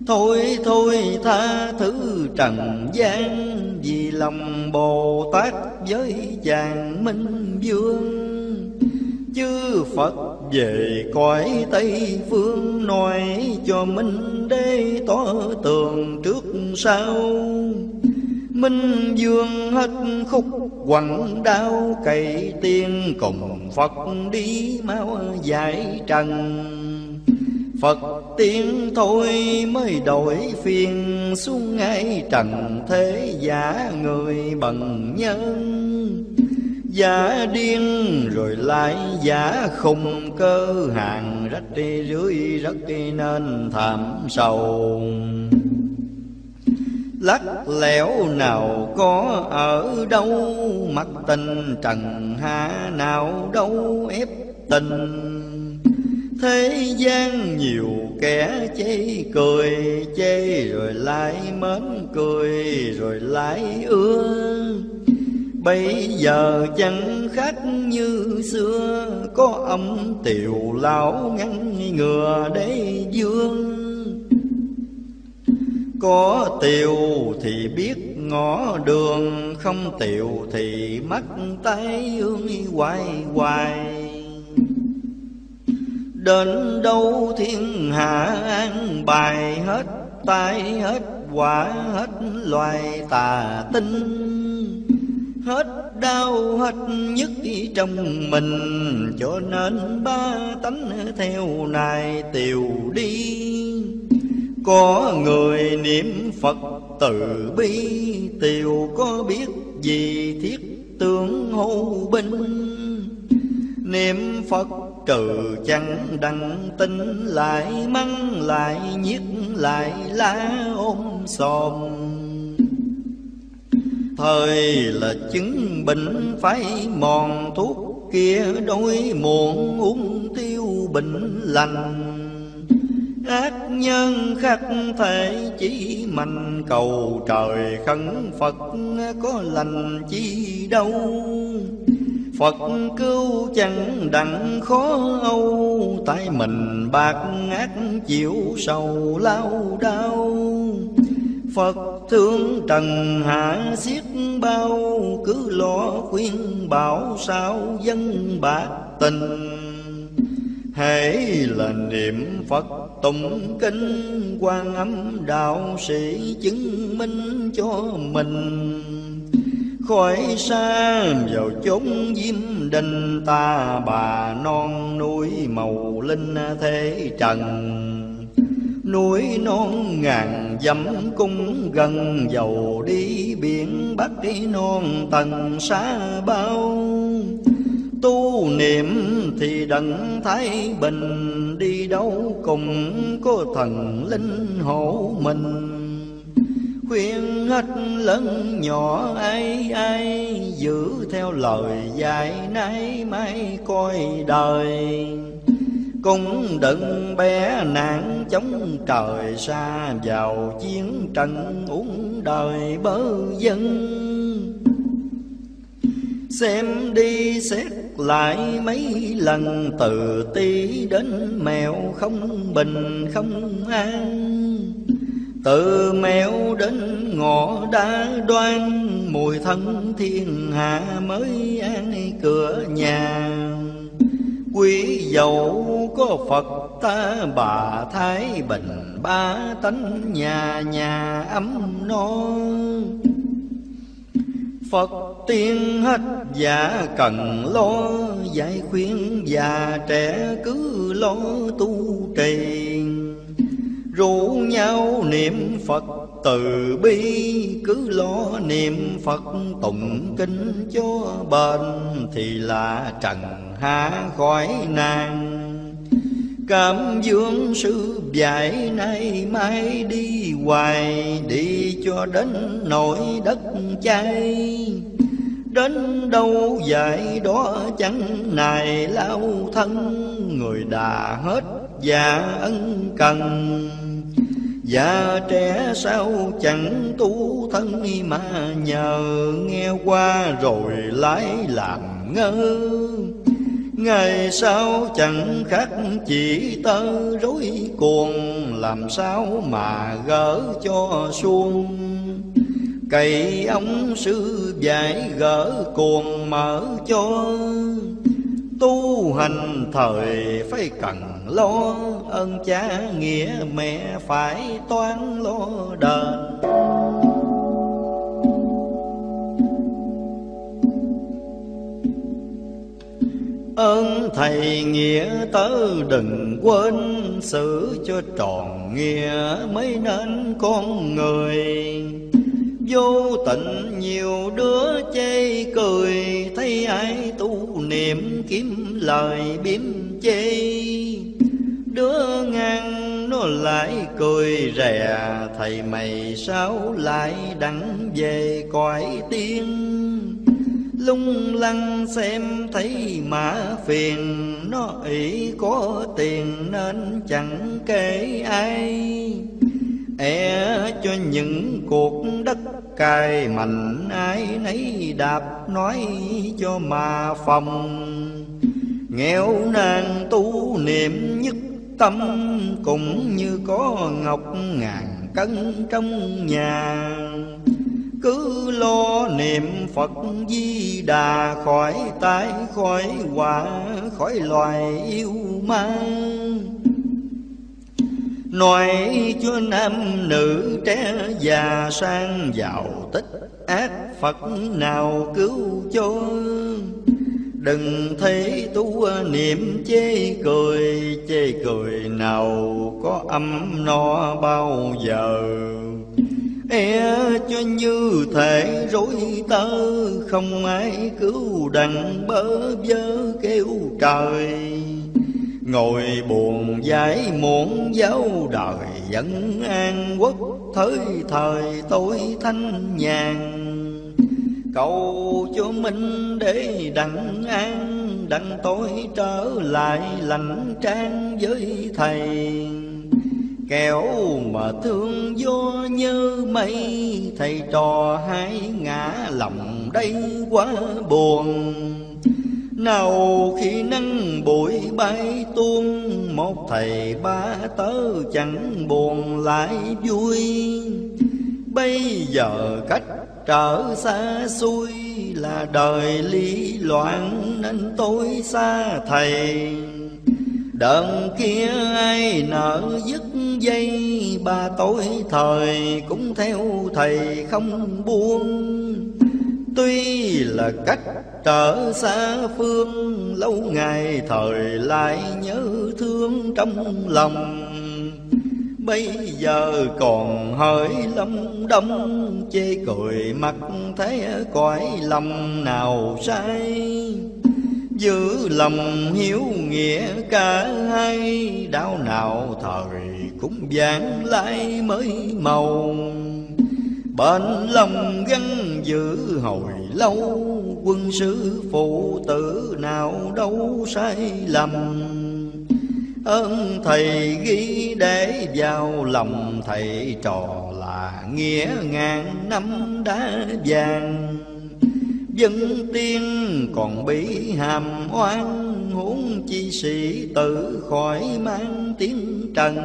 Thôi thôi, tha thứ trần gian Vì lòng Bồ Tát với chàng Minh Vương Chư Phật về cõi Tây Phương Nói cho Minh Đế tỏ tường trước sau. Minh Dương hết khúc quặng đau cậy tiên Cùng Phật đi mau giải trần. Phật tiên thôi mới đổi phiền, xuống ngay trần thế giả người bần nhân. Giả điên rồi lại giả khùng, cơ hàng rách rưới rất nên thảm sầu lắc lẻo nào có ở đâu? Mặt tình trần hạ nào đâu? Ép tình. Thế gian nhiều kẻ chê cười, Chê rồi lại mến cười, rồi lại ưa. Bây giờ chẳng khác như xưa, Có âm tiều lão ngăn ngừa để dương. Có tiều thì biết ngõ đường, Không tiều thì mắt tay ương hoài hoài. Đến đâu thiên hạ an bài, hết tai hết quả, hết loài tà tinh. Hết đau, hết nhức trong mình, Cho nên ba tánh theo này tiều đi. Có người niệm Phật từ bi Tiều, có biết gì thiết tướng hô binh? Niệm Phật trừ chẳng đặng tinh lại mắng, lại nhiếc, lại lá ôm xòm thời là chứng bệnh, phải mòn thuốc, kia đôi muộn uống tiêu bệnh lành ác nhân khắc thể chỉ mạnh cầu trời khấn phật có lành chi đâu. Phật cứu chẳng đặng khó âu Tại mình bạc ác chịu sầu lao đau Phật thương trần hạ xiết bao, Cứ lo khuyên bảo sao dân bạc tình. Hễ là niệm Phật tụng kinh, quan âm đạo sĩ chứng minh cho mình. Khỏi xa vào chốn diêm đình, ta bà non núi màu linh thế trần. Núi non ngàn dặm cung gần, dầu đi biển bắc đi non tầng xa bao tu niệm thì đặng thái bình đi đâu cùng có thần linh hộ mình. Khuyên hết lớn nhỏ ai ai giữ theo lời dạy nay mai coi đời. Cũng đừng bé nạn chống trời, xa vào chiến trận uống đời bơ dân vâng xem đi xét lại mấy lần từ tí đến mèo không bình, không an. Từ mèo đến ngõ đã đoan, mùi thân thiên hạ mới an cửa nhà. Quý dầu có phật ta, bà thái bình, ba tánh nhà nhà ấm no. Phật tiên hết, giả cần lo, Giải khuyên già trẻ cứ lo tu trì. Rủ nhau niệm Phật từ bi, Cứ lo niệm Phật tụng kinh cho bền, Thì là trần hạ khỏi nàng Cảm dương sư dạy nay mai đi hoài, Đi cho đến nỗi đất chay. Đến đâu dạy đó chẳng nài lao thân, Người đã hết già ân cần. Già trẻ sao chẳng tu thân mà nhờ Nghe qua rồi lái làm ngơ. Ngày sau chẳng khác chỉ tơ rối cuồng, làm sao mà gỡ cho xuông Cây ông sư dạy gỡ cuồng mở cho. Tu hành thời phải cần lo, Ơn cha nghĩa mẹ phải toán lo đền. Ơn thầy nghĩa tớ đừng quên, xử cho tròn nghĩa mới nên con người. Vô tình nhiều đứa chê cười, thấy ai tu niệm kiếm lời biếm chê. Đứa ngang nó lại cười rè, thầy mày sao lại đặng về cõi tiên? Lung lăng xem thấy mã phiền, nó ỷ có tiền nên chẳng kể ai. E cho những cuộc đất cài mạnh, ai nấy đạp nói cho mà phòng. Nghèo nàn tu niệm nhất tâm cũng như có ngọc ngàn cân trong nhà cứ lo niệm Phật Di Đà, khỏi tai khỏi họa khỏi loài yêu ma nói cho nam nữ trẻ già sang giàu, tích ác Phật nào cứu cho? Đừng thấy tu niệm chê cười Chê cười nào có âm no bao giờ e cho như thể rối tơ, không ai cứu đặng bơ vơ kêu trời. Ngồi buồn giải muộn giáo đời, vẫn an quốc thời thời tôi thanh nhàn. Cầu cho mình để đặng an, đặng tôi trở lại lành trang với thầy. Kẻo mà thương vô như mây. Thầy trò hai ngã lòng đây quá buồn. Nào khi nắng bụi bay tuôn, Một thầy ba tớ chẳng buồn lại vui. Bây giờ cách trở xa xui Là đời lý loạn nên tôi xa thầy. Đợn kia ai nợ dứt dây, Ba tối thời cũng theo thầy không buông. Tuy là cách trở xa phương, Lâu ngày thời lại nhớ thương trong lòng. Bây giờ còn hơi lâm đông Chê cười mặt thế cõi lòng nào sai giữ lòng hiếu nghĩa cả hai. Đạo nào thời cũng vãng lại mới màu. Bên lòng gắn giữ hồi lâu, quân sư phụ tử nào đâu sai lầm. Ơn thầy ghi để vào lòng thầy trò là nghĩa ngàn năm đã vàng dân tiên còn bị hàm oan, huống chi sĩ tự khỏi mang tiếng trần.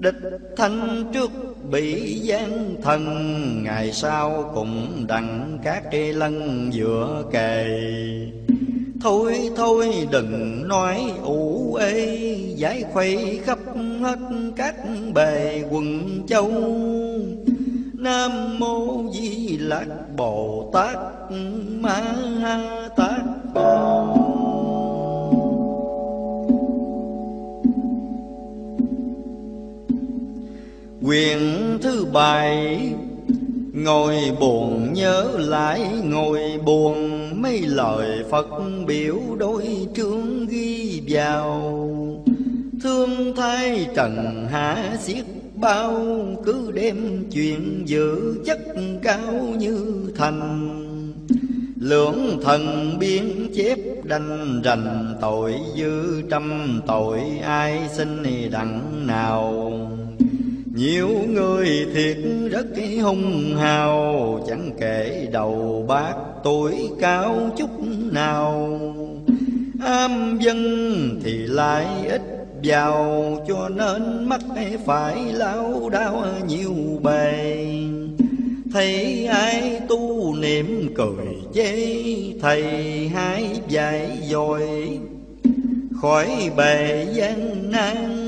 Địch thanh trước bị gian thần, ngày sau cũng đặng các cây lân giữa kề. Thôi thôi, đừng nói ủ ê, giải khuây khắp hết các bề quần châu. Nam mô Di Lặc Bồ Tát Ma Ha Tát Bồ. Quyền thứ bảy Ngồi buồn nhớ lại ngồi buồn, Mấy lời Phật biểu đôi trương ghi vào. Thương thay trần hạ xiết bao cứ đem chuyện giữ chất cao như thành lưỡng thần biến chép đanh rành, tội dư trăm tội ai xin đặng nào. Nhiều người thiệt rất hung hào, chẳng kể đầu bác tuổi cao chút nào. Am dân thì lại ít vào cho nên mắt phải lao đau nhiều bề. Thấy ai tu niệm cười chê, thầy hai dạy dội khỏi bề gian nan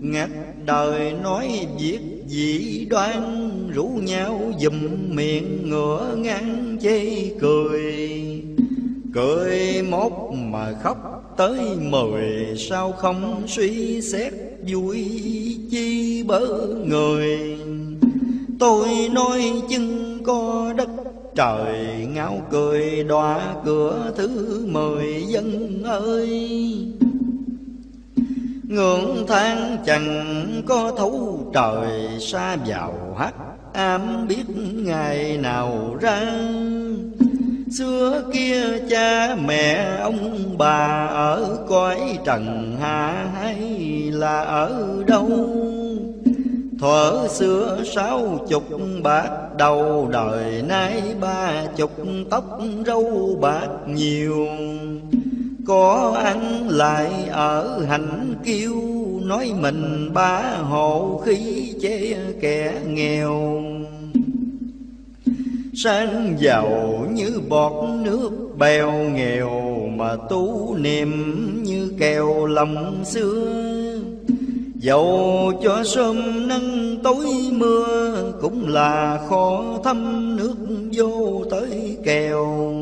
ngặt đời nói việc dị đoan, rủ nhau dùm miệng ngửa ngang chê cười cười một mà khóc tới mười, sao không suy xét vui chi bớ người? Tôi nói chừng có đất trời, ngáo cười đọa cửa thứ mười dân ơi. Ngưỡng than chẳng có thấu trời, xa vào hắc ám biết ngày nào ra xưa kia cha mẹ ông bà ở cõi trần hạ hay là ở đâu? Thuở xưa sáu chục bạc đầu, đời nay ba chục tóc râu bạc nhiều. Có ăn lại ở hành kiêu, nói mình ba hộ khí chế kẻ nghèo. Sáng giàu như bọt nước, bèo nghèo mà tú niệm như kèo lòng xưa. Dầu cho sớm nắng tối mưa Cũng là khó thăm nước vô tới kèo.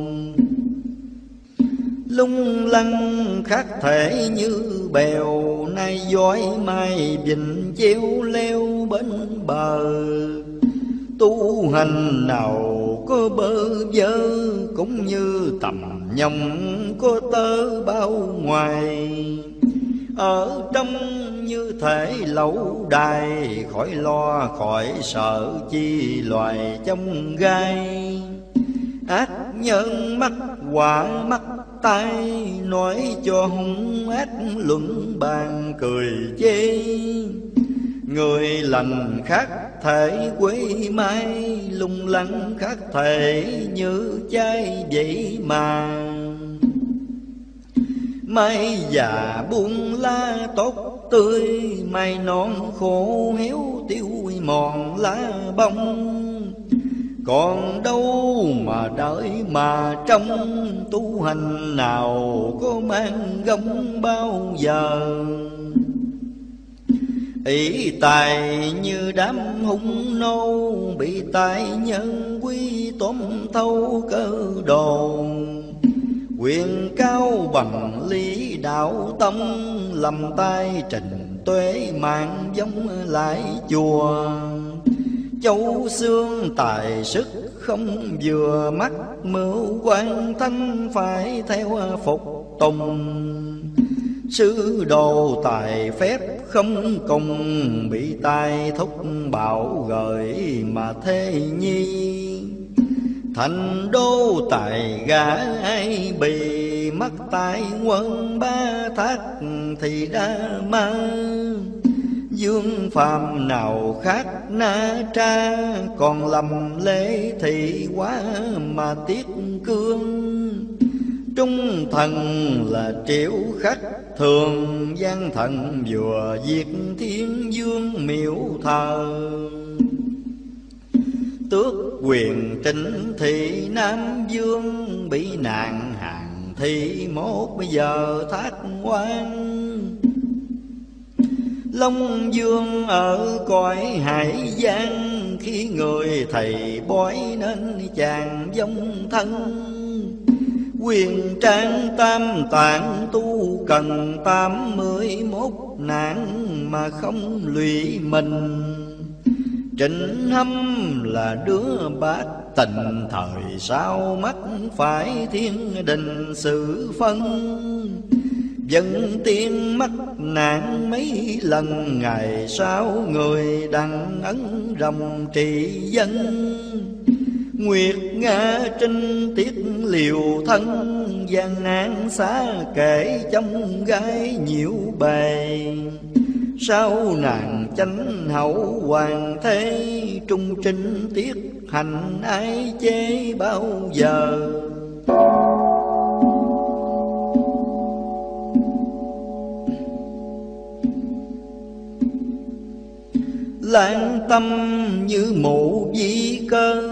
Lung lăng khác thể như bèo, nay giói mai vịnh treo leo bên bờ tu hành nào có bơ vơ, cũng như tầm nhông có tơ bao ngoài. Ở trong như thể lẩu đài, khỏi lo, khỏi sợ chi loài trong gai. Ác nhân mắt quả mắt tay nói cho hung ác luận bàn cười chê người lành khác thể quý mai lung lăng khác thể như chai vậy mà Mai già buông lá tốt tươi Mai non khô héo tiêu mòn lá bông. Còn đâu mà đợi mà trong tu hành nào có mang gông bao giờ? Ý tài như đám hung nô, bị tài nhân quy tóm thâu cơ đồ quyền cao bằng lý đạo tâm lầm tay trình tuế mạng giống lại chùa. Châu xương tài sức không vừa, mắt Mưu quan thanh phải theo phục tùng. Sư đồ tài phép không cùng Bị tai thúc bảo gợi mà thế nhi. Thành đô tài gã ai bị Mắc tai quân ba thác thì đã ma. Dương phàm nào khác na tra, Còn lầm lễ thì quá mà tiếc cương. Trung thần là triệu khách, Thường gian thần vừa diệt thiên dương miễu thờ. Tước quyền trịnh thị Nam Dương, Bị nạn hàng thị một bây giờ thác quan. Long dương ở cõi hải giang, Khi người thầy bói nên chàng giống thân. Quyền trang tam tạng tu cần tám mươi mốt nạn Mà không lụy mình. Trịnh hâm là đứa bát tình Thời sau mắt phải thiên đình sự phân. Dân tiên mắc nạn mấy lần, Ngày sau người đăng ấn rồng trị dân. Nguyệt Nga trinh tiết liều thân gian nan xa kể trong gái nhiều bề. Sao nàng chánh hậu hoàng thế, Trung trinh tiết hành ai chế bao giờ? Lãng tâm như mụ di cơ,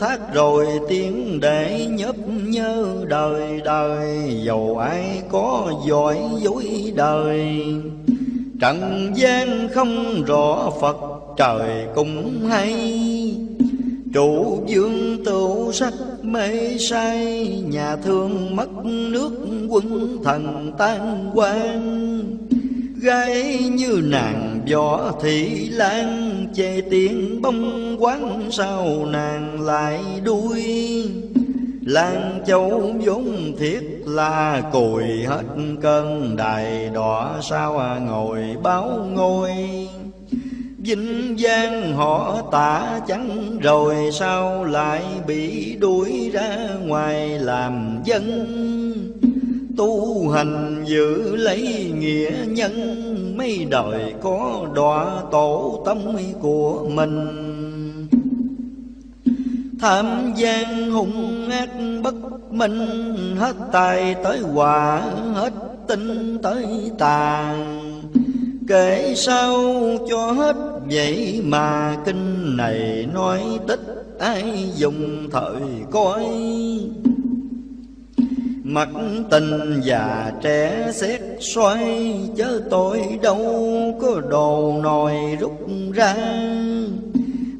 Thác rồi tiếng để nhấp nhớ đời đời, Dầu ai có giỏi dối đời. Trần gian không rõ Phật, trời cũng hay. Trụ dương tựu sắc mê say, Nhà thương mất nước quân thần tan quan. Gái như nàng võ thị lan Chê tiếng bông quán sao nàng lại đuôi. Lan châu vốn thiết là cùi hết cơn, đài đỏ sao ngồi báo ngôi. Vinh giang họ tả chẳng rồi, sao lại bị đuổi ra ngoài làm dân? Tu hành giữ lấy nghĩa nhân, Mấy đời có đọa tổ tâm của mình. Tham gian hung ác bất minh, Hết tài tới hòa, Hết tinh tới tàn. Kể sao cho hết vậy mà kinh này nói, tích ai dùng thời coi? Mặt tình già trẻ xét xoay, Chớ tôi đâu, có đồ nồi rút ra.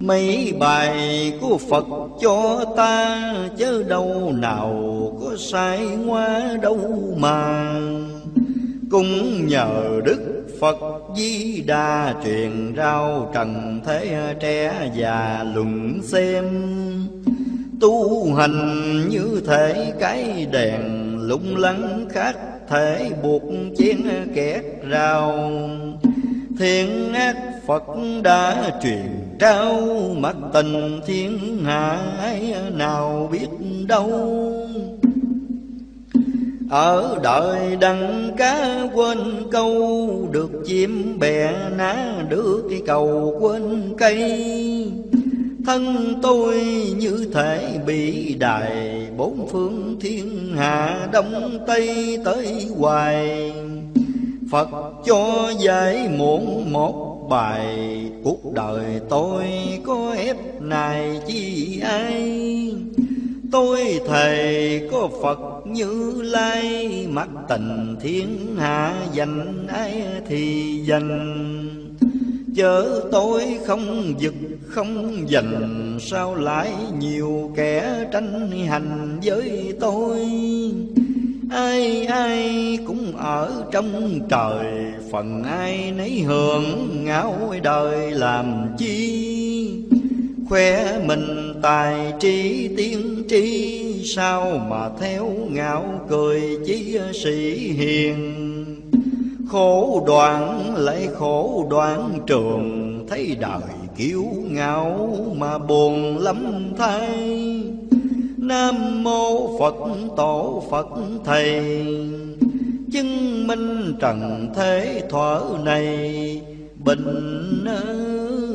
Mấy bài của Phật cho ta, Chớ đâu nào có sai ngoa đâu mà. Cũng nhờ Đức Phật Di Đà truyền rao trần thế trẻ già luận xem. Tu hành như thể cái đèn lung lắng khác thể buộc chén kẹt rào. Thiên ác Phật đã truyền trao Mắt tình thiên hạ ai nào biết đâu. Ở đời đằng cá quên câu, Được chim bè ná được cái cầu quên cây. Thân tôi như thể bị đài Bốn phương thiên hạ đông tây tới hoài. Phật cho giải muộn một bài, Cuộc đời tôi có ép này chi ai? Tôi thầy có Phật như lai, Mắt tình thiên hạ dành ai thì dành. Chớ tôi không giật không dành Sao lại nhiều kẻ tranh hành với tôi? Ai ai cũng ở trong trời, Phần ai nấy hưởng ngáo đời làm chi? Khoe mình tài trí tiên tri Sao mà theo ngạo cười chí sĩ hiền? Khổ đoạn lại khổ đoạn, trường Thấy đời kiêu ngạo mà buồn lắm thay. Nam mô Phật, tổ Phật, thầy. Chứng minh trần thế thuở này, Bình ơi